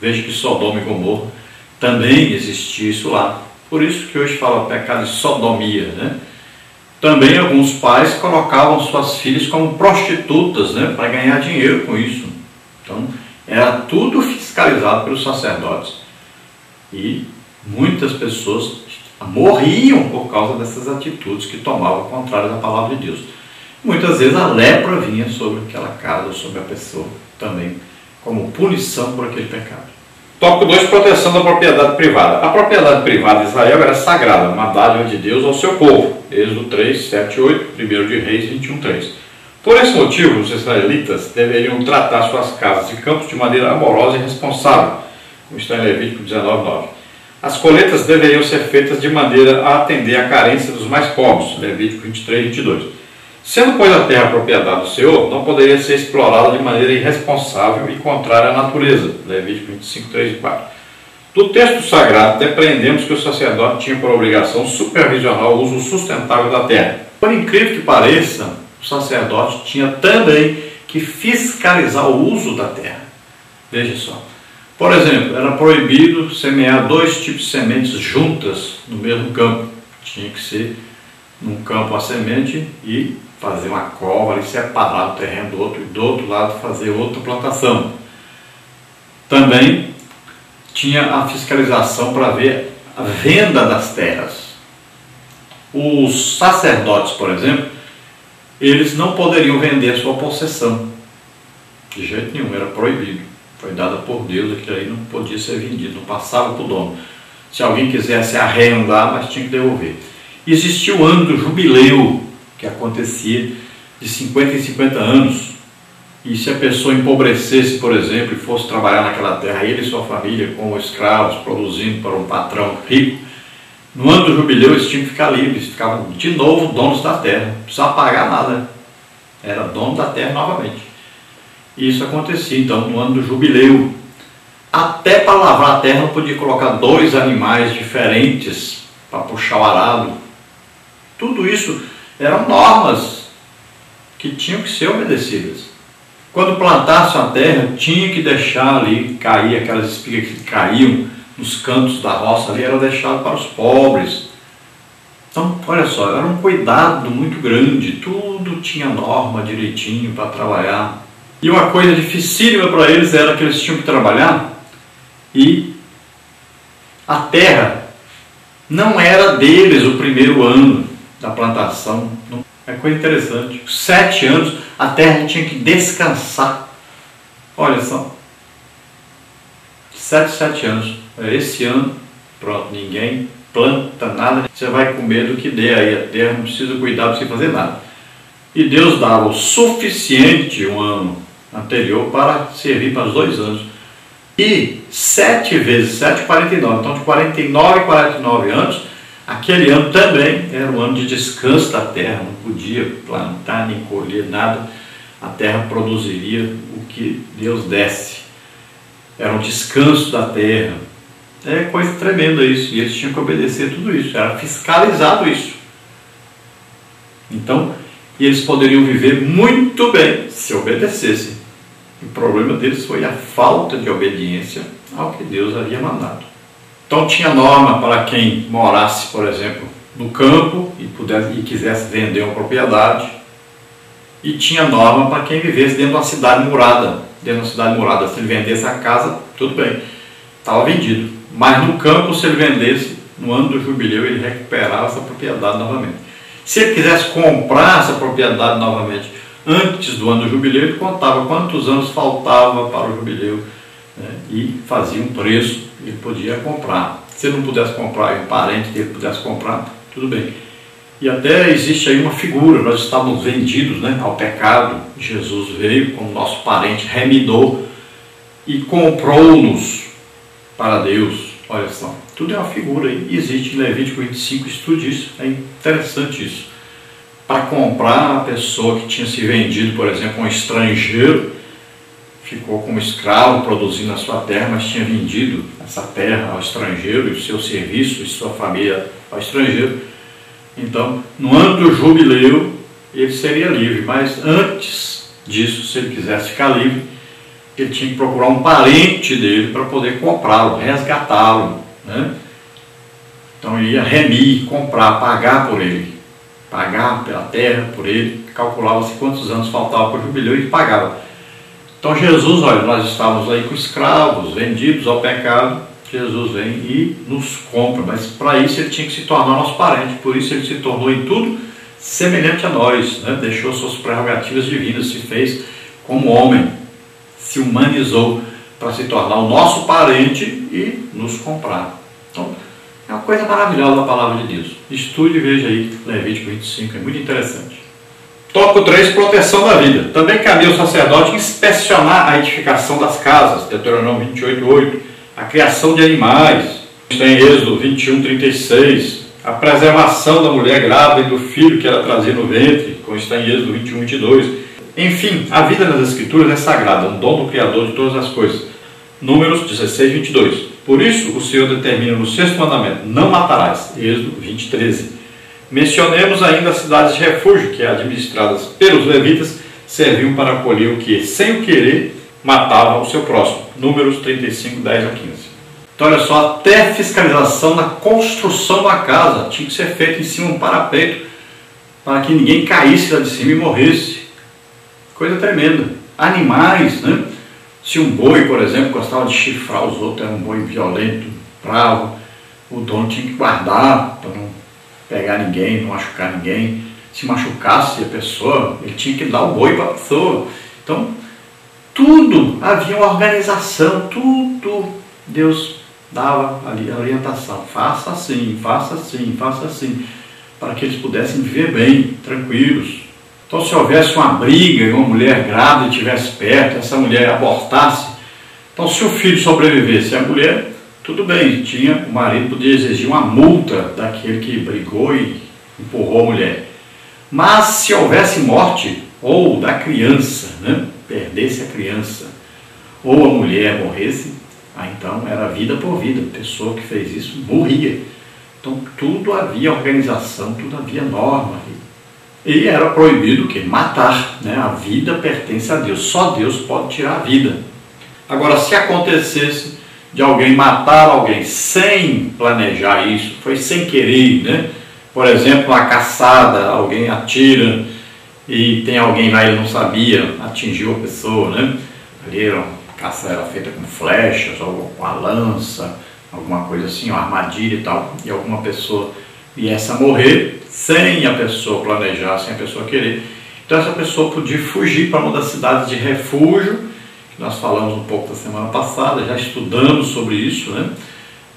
Veja que Sodoma e Gomorra também existia isso lá. Por isso que hoje fala pecado de sodomia. Né? Também alguns pais colocavam suas filhas como prostitutas né? para ganhar dinheiro com isso. Então, era tudo fiscalizado pelos sacerdotes. E muitas pessoas morriam por causa dessas atitudes que tomavam contrárias à palavra de Deus. Muitas vezes a lepra vinha sobre aquela casa, sobre a pessoa, também como punição por aquele pecado. Tópico 2, proteção da propriedade privada. A propriedade privada de Israel era sagrada, uma dádiva de Deus ao seu povo. Êxodo 3, 7, 8, 1 de Reis 21, 3. Por esse motivo, os israelitas deveriam tratar suas casas e campos de maneira amorosa e responsável, como está em Levítico 19, 9. As coletas deveriam ser feitas de maneira a atender à carência dos mais pobres, Levítico 23 e 22. Sendo, pois, a terra propriedade do Senhor, não poderia ser explorada de maneira irresponsável e contrária à natureza, Levítico 25, 3 e 4. Do texto sagrado, depreendemos que o sacerdote tinha por obrigação supervisionar o uso sustentável da terra. Por incrível que pareça, o sacerdote tinha também que fiscalizar o uso da terra. Veja só. Por exemplo, era proibido semear dois tipos de sementes juntas no mesmo campo. Tinha que ser num campo a semente e fazer uma cova ali, separar o terreno do outro e do outro lado fazer outra plantação. Também tinha a fiscalização para ver a venda das terras. Os sacerdotes, por exemplo, eles não poderiam vender a sua possessão. De jeito nenhum, era proibido foi dada por Deus, aquilo aí não podia ser vendido, não passava para o dono. Se alguém quisesse arrendar, mas tinha que devolver. Existia o ano do jubileu, que acontecia de 50 em 50 anos. E se a pessoa empobrecesse, por exemplo, e fosse trabalhar naquela terra, ele e sua família, como escravos, produzindo para um patrão rico, no ano do jubileu eles tinham que ficar livres, ficavam de novo donos da terra, não precisava pagar nada, era dono da terra novamente. E isso acontecia então no ano do jubileu. Até para lavar a terra podia colocar dois animais diferentes para puxar o arado. Tudo isso eram normas que tinham que ser obedecidas. Quando plantasse a terra, tinha que deixar ali cair aquelas espigas que caíam nos cantos da roça ali, era deixado para os pobres. Então, olha só, era um cuidado muito grande, tudo tinha norma direitinho para trabalhar. E uma coisa dificílima para eles era que eles tinham que trabalhar e a terra não era deles o primeiro ano da plantação. É coisa interessante. Sete anos a terra tinha que descansar. Olha só. Sete, sete anos. Esse ano, pronto, ninguém planta nada. Você vai com medo que dê aí a terra, não precisa cuidar, não precisa fazer nada. E Deus dava o suficiente um ano anterior para servir para os dois anos. E sete vezes sete, 49. Então, de 49 e 49 anos, aquele ano também era um ano de descanso da terra, não podia plantar nem colher nada, a terra produziria o que Deus desse. Era um descanso da terra. É coisa tremenda isso, e eles tinham que obedecer tudo isso, era fiscalizado isso. Então, eles poderiam viver muito bem se obedecessem. O problema deles foi a falta de obediência ao que Deus havia mandado. Então tinha norma para quem morasse, por exemplo, no campo e, pudesse, e quisesse vender uma propriedade. E tinha norma para quem vivesse dentro de uma cidade murada. Dentro de uma cidade murada, se ele vendesse a casa, tudo bem, estava vendido. Mas no campo, se ele vendesse, no ano do jubileu, ele recuperava essa propriedade novamente. Se ele quisesse comprar essa propriedade novamente antes do ano do jubileu, ele contava quantos anos faltava para o jubileu né, e fazia um preço, ele podia comprar. Se ele não pudesse comprar e um parente dele pudesse comprar, tudo bem. E até existe aí uma figura, nós estávamos vendidos né, ao pecado, Jesus veio como nosso parente, reminou e comprou-nos para Deus. Olha só, tudo é uma figura aí, existe em Levítico 25, estude isso, é interessante isso para comprar a pessoa que tinha se vendido, por exemplo, um estrangeiro, ficou como escravo produzindo a sua terra, mas tinha vendido essa terra ao estrangeiro e o seu serviço e sua família ao estrangeiro. Então, no ano do jubileu, ele seria livre, mas antes disso, se ele quisesse ficar livre, ele tinha que procurar um parente dele para poder comprá-lo, resgatá-lo. Né? Então, ia remir, comprar, pagar por ele pagar pela terra, por ele, calculava-se quantos anos faltava para o jubileu e pagava. Então Jesus, olha, nós estávamos aí com escravos, vendidos ao pecado, Jesus vem e nos compra, mas para isso ele tinha que se tornar nosso parente, por isso ele se tornou em tudo semelhante a nós, né? deixou suas prerrogativas divinas, se fez como homem, se humanizou para se tornar o nosso parente e nos comprar. Então, é uma coisa maravilhosa da palavra de Deus. Estude e veja aí Levítico 25, é muito interessante. Tópico 3, proteção da vida. Também cabia ao sacerdote inspecionar a edificação das casas, Deuteronômio 28, 8, a criação de animais, tem Êxodo 21, 36, a preservação da mulher grávida e do filho que ela trazia no ventre, como está em Êxodo 21, 22. Enfim, a vida nas Escrituras é sagrada, um dom do Criador de todas as coisas. Números 16, 22. Por isso, o Senhor determina no sexto mandamento: não matarás. Êxodo 20, 13. Mencionemos ainda as cidades de refúgio, que, administradas pelos levitas, serviam para acolher o que, sem o querer, matava o seu próximo. Números 35, 10 a 15. Então, olha só, até fiscalização na construção da casa tinha que ser feita em cima de um parapeito para que ninguém caísse lá de cima e morresse. Coisa tremenda. Animais, né? Se um boi, por exemplo, gostava de chifrar os outros, era um boi violento, bravo, o dono tinha que guardar para não pegar ninguém, não machucar ninguém. Se machucasse a pessoa, ele tinha que dar o boi para a pessoa. Então, tudo, havia uma organização, tudo Deus dava ali a orientação. Faça assim, faça assim, faça assim, para que eles pudessem viver bem, tranquilos. Então, se houvesse uma briga e uma mulher grávida estivesse perto, essa mulher abortasse, então, se o filho sobrevivesse, a mulher, tudo bem, tinha, o marido podia exigir uma multa daquele que brigou e empurrou a mulher. Mas se houvesse morte, ou da criança, né? perdesse a criança, ou a mulher morresse, ah, então era vida por vida. A pessoa que fez isso morria. Então tudo havia organização, tudo havia norma. E era proibido que matar. Né? A vida pertence a Deus. Só Deus pode tirar a vida. Agora, se acontecesse de alguém matar alguém sem planejar isso, foi sem querer, né? Por exemplo, uma caçada, alguém atira e tem alguém lá e não sabia, atingiu a pessoa, né? Ali a caça era feita com flechas ou com a lança, alguma coisa assim, uma armadilha e tal, e alguma pessoa viesse a morrer sem a pessoa planejar, sem a pessoa querer. Então essa pessoa podia fugir para uma das cidades de refúgio, nós falamos um pouco da semana passada, já estudamos sobre isso, né?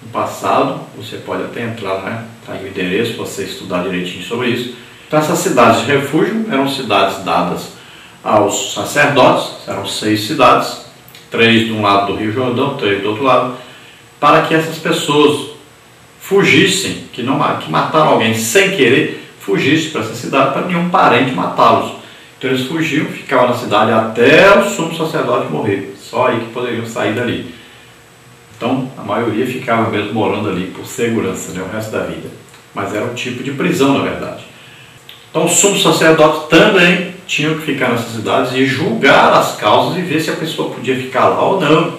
No passado, você pode até entrar, né? Tá aí o endereço para você estudar direitinho sobre isso então, essas cidades de refúgio eram cidades dadas aos sacerdotes, eram seis cidades, três de um lado do Rio Jordão, três do outro lado, para que essas pessoas fugissem, que, não, que mataram alguém sem querer, fugissem para essa cidade para nenhum parente matá-los. Então eles fugiam, ficavam na cidade até o sumo sacerdote morrer. Só aí que poderiam sair dali. Então a maioria ficava mesmo morando ali por segurança, né, o resto da vida. Mas era um tipo de prisão, na verdade. Então, os sumos sacerdotes também tinham que ficar nessas cidades e julgar as causas e ver se a pessoa podia ficar lá ou não.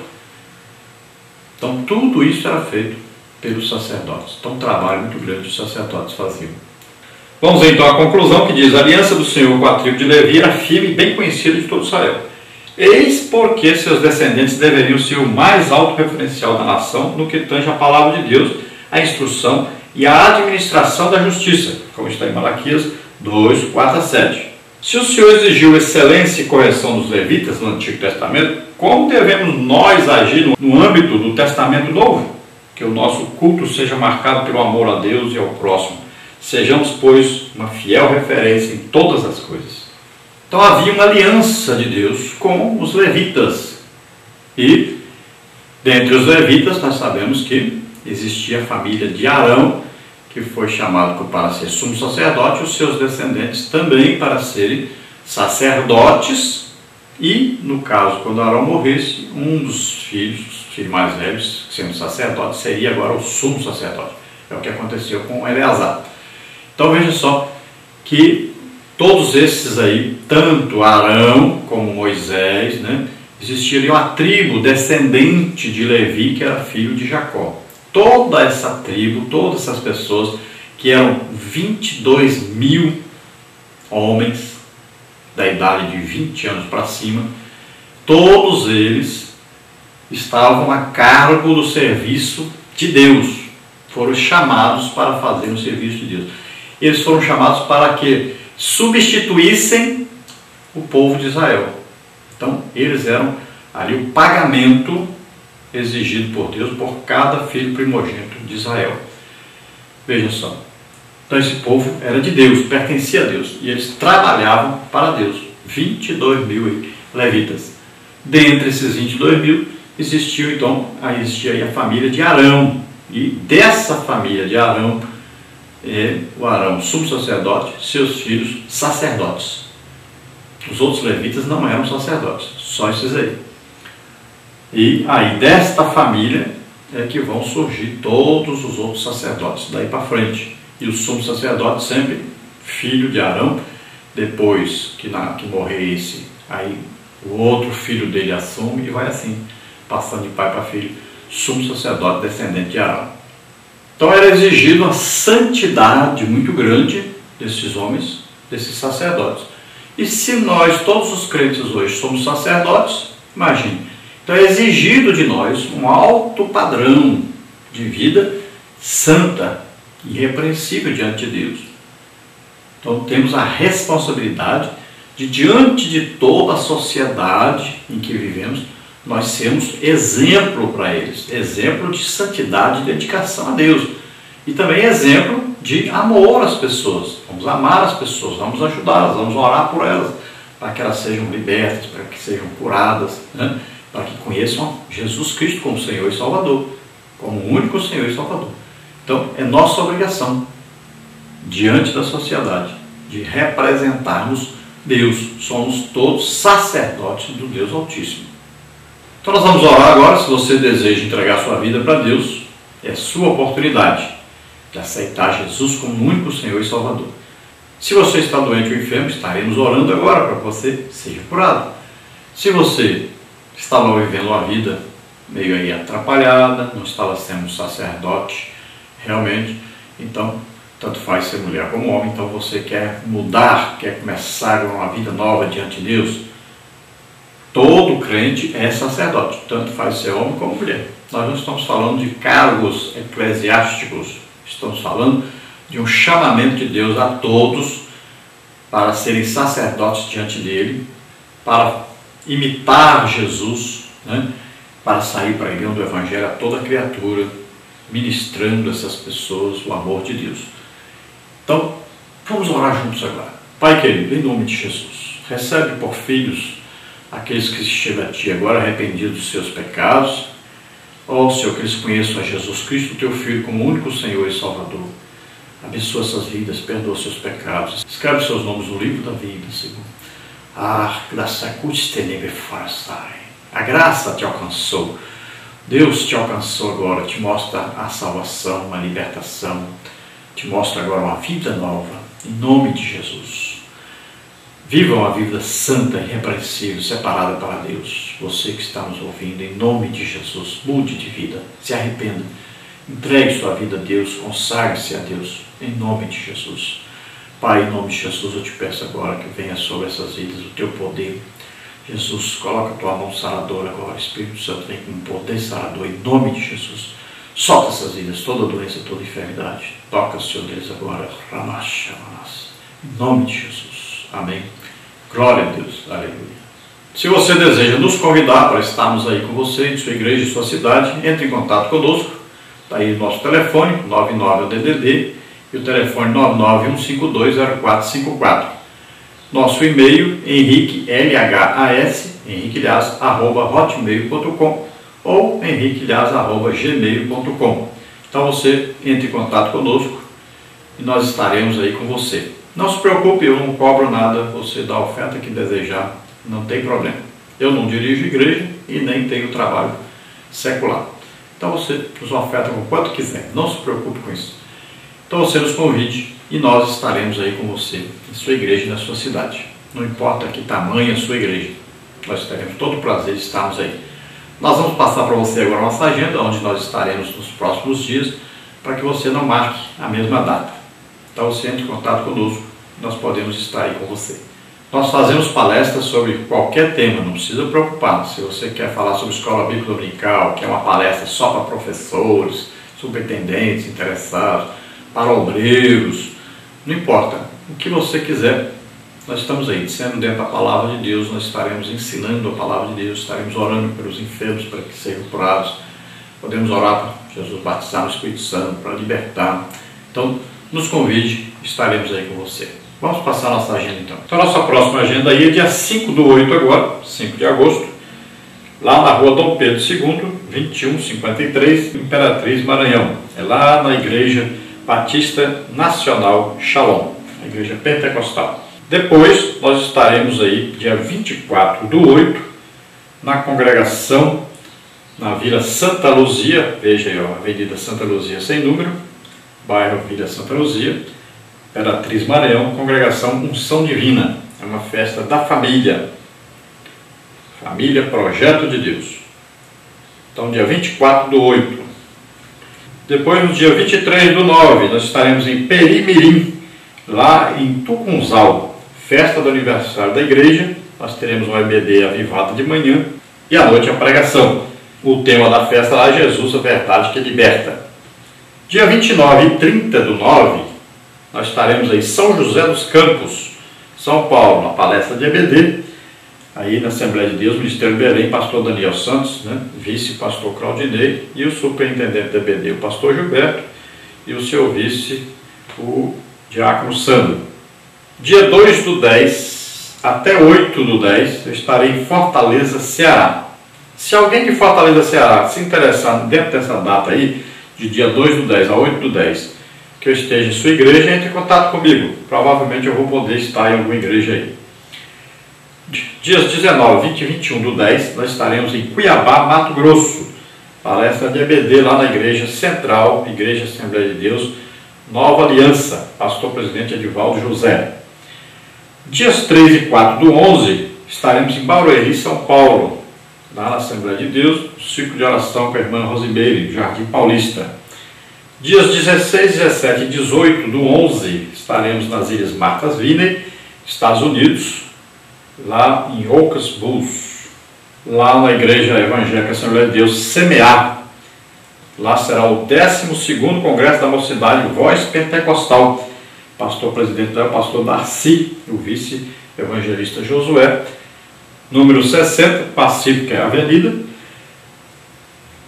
Então, tudo isso era feito pelos sacerdotes. Então, um trabalho muito grande os sacerdotes faziam. Vamos então à conclusão que diz: a aliança do Senhor com a tribo de Levi era firme e bem conhecida de todo Israel. Eis porque seus descendentes deveriam ser o mais alto referencial da nação no que tange a palavra de Deus, a instrução e a administração da justiça, como está em Malaquias 2, 4 a 7. Se o Senhor exigiu excelência e correção dos levitas no Antigo Testamento, como devemos nós agir no âmbito do Testamento Novo? Que o nosso culto seja marcado pelo amor a Deus e ao próximo. Sejamos, pois, uma fiel referência em todas as coisas. Então havia uma aliança de Deus com os levitas. E, dentre os levitas, nós sabemos que existia a família de Arão, que foi chamado para ser sumo sacerdote, os seus descendentes também para serem sacerdotes, e, no caso, quando Arão morresse, um dos filhos, os filhos mais velhos, sendo sacerdote, seria agora o sumo sacerdote. É o que aconteceu com Eleazar. Então veja só que todos esses aí, tanto Arão como Moisés, né, existiria uma tribo descendente de Levi, que era filho de Jacó toda essa tribo, todas essas pessoas, que eram 22 mil homens da idade de 20 anos para cima, todos eles estavam a cargo do serviço de Deus, foram chamados para fazer o serviço de Deus. Eles foram chamados para que substituíssem o povo de Israel. Então, eles eram ali o pagamento exigido por Deus por cada filho primogênito de Israel. Veja só. Então esse povo era de Deus, pertencia a Deus, e eles trabalhavam para Deus. 22 mil levitas. Dentre esses 22 mil, existiu então, existia aí a família de Arão. E dessa família de Arão, é, o Arão, sumo sacerdote, seus filhos, sacerdotes. Os outros levitas não eram sacerdotes, só esses aí. E aí desta família é que vão surgir todos os outros sacerdotes daí para frente. E o sumo sacerdote sempre filho de Arão, depois que, na, que morrer esse, aí o outro filho dele assume e vai assim, passando de pai para filho, sumo sacerdote descendente de Arão. Então era exigido uma santidade muito grande desses homens, desses sacerdotes. E se nós, todos os crentes hoje, somos sacerdotes, imagine, então é exigido de nós um alto padrão de vida santa, irrepreensível diante de Deus. Então temos a responsabilidade de, diante de toda a sociedade em que vivemos, nós sermos exemplo para eles, exemplo de santidade e dedicação a Deus. E também exemplo de amor às pessoas. Vamos amar as pessoas, vamos ajudá-las, vamos orar por elas, para que elas sejam libertas, para que sejam curadas, né? para que conheçam Jesus Cristo como Senhor e Salvador, como o único Senhor e Salvador. Então, é nossa obrigação, diante da sociedade, de representarmos Deus. Somos todos sacerdotes do Deus Altíssimo. Então, nós vamos orar agora. Se você deseja entregar sua vida para Deus, é sua oportunidade de aceitar Jesus como único Senhor e Salvador. Se você está doente ou enfermo, estaremos orando agora para que você seja curado. Se você estava vivendo uma vida meio aí atrapalhada, não estava sendo sacerdote realmente, então tanto faz ser mulher como homem, então você quer mudar, quer começar uma vida nova diante de Deus. Todo crente é sacerdote, tanto faz ser homem como mulher. Nós não estamos falando de cargos eclesiásticos, estamos falando de um chamamento de Deus a todos para serem sacerdotes diante dele, para imitar Jesus, né? para sair pregando o Evangelho a toda criatura, ministrando essas pessoas o amor de Deus. Então, vamos orar juntos agora. Pai querido, em nome de Jesus, recebe por filhos aqueles que chegam a Ti agora arrependidos dos seus pecados. Ó Senhor, que eles conheçam a Jesus Cristo, Teu Filho, como único Senhor e Salvador. Abençoa essas vidas, perdoa seus pecados. Escreve seus nomes no livro da vida, Senhor. Ah, graça custenebe farsai. A graça te alcançou. Deus te alcançou agora, te mostra a salvação, a libertação, te mostra agora uma vida nova, em nome de Jesus. Viva uma vida santa, irrepreensível, separada para Deus. Você que está nos ouvindo, em nome de Jesus, mude de vida, se arrependa, entregue sua vida a Deus, consagre-se a Deus, em nome de Jesus. Pai, em nome de Jesus, eu te peço agora que venha sobre essas vidas o teu poder. Jesus, coloca a tua mão saradora agora, Espírito Santo, vem com poder sarador, em nome de Jesus. Solta essas vidas, toda doença, toda enfermidade. Toca, Senhor Deus, agora. Ramacha, Em nome de Jesus. Amém. Glória a Deus. Aleluia. Se você deseja nos convidar para estarmos aí com você, em sua igreja, em sua cidade, entre em contato conosco. Está aí o nosso telefone, 99 DDD e o telefone 991520454. Nosso e-mail, henrique, L-H-A-S, henriquelhas, arroba hotmail.com ou henriquelhas.gmail.com. Então você entre em contato conosco e nós estaremos aí com você. Não se preocupe, eu não cobro nada, você dá a oferta que desejar, não tem problema. Eu não dirijo igreja e nem tenho trabalho secular. Então você nos oferta com quanto quiser, não se preocupe com isso. Então você nos convide e nós estaremos aí com você, em sua igreja, na sua cidade. Não importa que tamanho a sua igreja, nós teremos todo o prazer de estarmos aí. Nós vamos passar para você agora a nossa agenda, onde nós estaremos nos próximos dias, para que você não marque a mesma data. Então você entre em contato conosco, nós podemos estar aí com você. Nós fazemos palestras sobre qualquer tema, não precisa preocupar. Se você quer falar sobre escola bíblica dominical, que é uma palestra só para professores, superintendentes, interessados, para obreiros, não importa. O que você quiser, nós estamos aí, sendo dentro da palavra de Deus, nós estaremos ensinando a palavra de Deus, estaremos orando pelos enfermos para que sejam curados. Podemos orar para Jesus batizar no Espírito Santo, para libertar. Então, nos convide, estaremos aí com você. Vamos passar a nossa agenda então. Então, nossa próxima agenda aí é dia 5 do 8 agora, 5 de agosto, lá na rua Dom Pedro II, 2153, Imperatriz Maranhão. É lá na igreja Batista Nacional Shalom, a igreja pentecostal. Depois nós estaremos aí, dia 24 do 8, na congregação na Vila Santa Luzia, veja aí, ó, Avenida Santa Luzia sem número, bairro Vila Santa Luzia, Imperatriz Maranhão, congregação Unção Divina. É uma festa da família. Família Projeto de Deus. Então, dia 24 do 8, depois, no dia 23 do 9, nós estaremos em Perimirim, lá em Tucunzal, festa do aniversário da igreja. Nós teremos um EBD avivado de manhã e à noite a pregação. O tema da festa lá é Jesus, a verdade que liberta. Dia 29 e 30 do 9, nós estaremos em São José dos Campos, São Paulo, na palestra de EBD aí na Assembleia de Deus, Ministério Belém, pastor Daniel Santos, né, vice-pastor Claudinei e o superintendente da EBD, o pastor Gilberto, e o seu vice, o Diácono Sandro. Dia 2 do 10 até 8 do 10 eu estarei em Fortaleza, Ceará. Se alguém de Fortaleza, Ceará se interessar dentro dessa data aí, de dia 2 do 10 a 8 do 10, que eu esteja em sua igreja, entre em contato comigo. Provavelmente eu vou poder estar em alguma igreja aí. Dias 19, 20 e 21 do 10, nós estaremos em Cuiabá, Mato Grosso. Palestra de EBD lá na Igreja Central, Igreja Assembleia de Deus, Nova Aliança, pastor presidente Edivaldo José. Dias 3 e 4 do 11, estaremos em Barueri, São Paulo, na Assembleia de Deus, ciclo de oração com a irmã Rosimeire, Jardim Paulista. Dias 16, 17 e 18 do 11, estaremos nas Ilhas Martas Viney, Estados Unidos, lá em Ocas Bulls, lá na Igreja Evangélica Assembleia de Deus, Semear. Lá será o 12 Congresso da Mocidade Voz Pentecostal. Pastor presidente é o pastor Darcy, o vice-evangelista Josué. Número 60, Pacífica Avenida,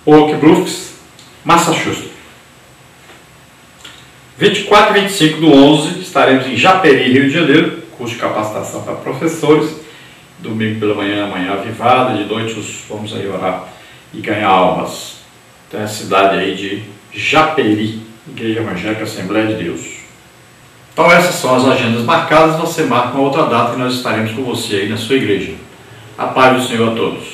Oak Bluffs, Massachusetts. 24 e 25 do 11 estaremos em Japeri, Rio de Janeiro, curso de capacitação para professores. Domingo pela manhã, amanhã avivada, de noite vamos aí orar e ganhar almas. Tem a cidade aí de Japeri, Igreja Evangélica Assembleia de Deus. Então essas são as agendas marcadas, você marca uma outra data que nós estaremos com você aí na sua igreja. A paz do Senhor a todos.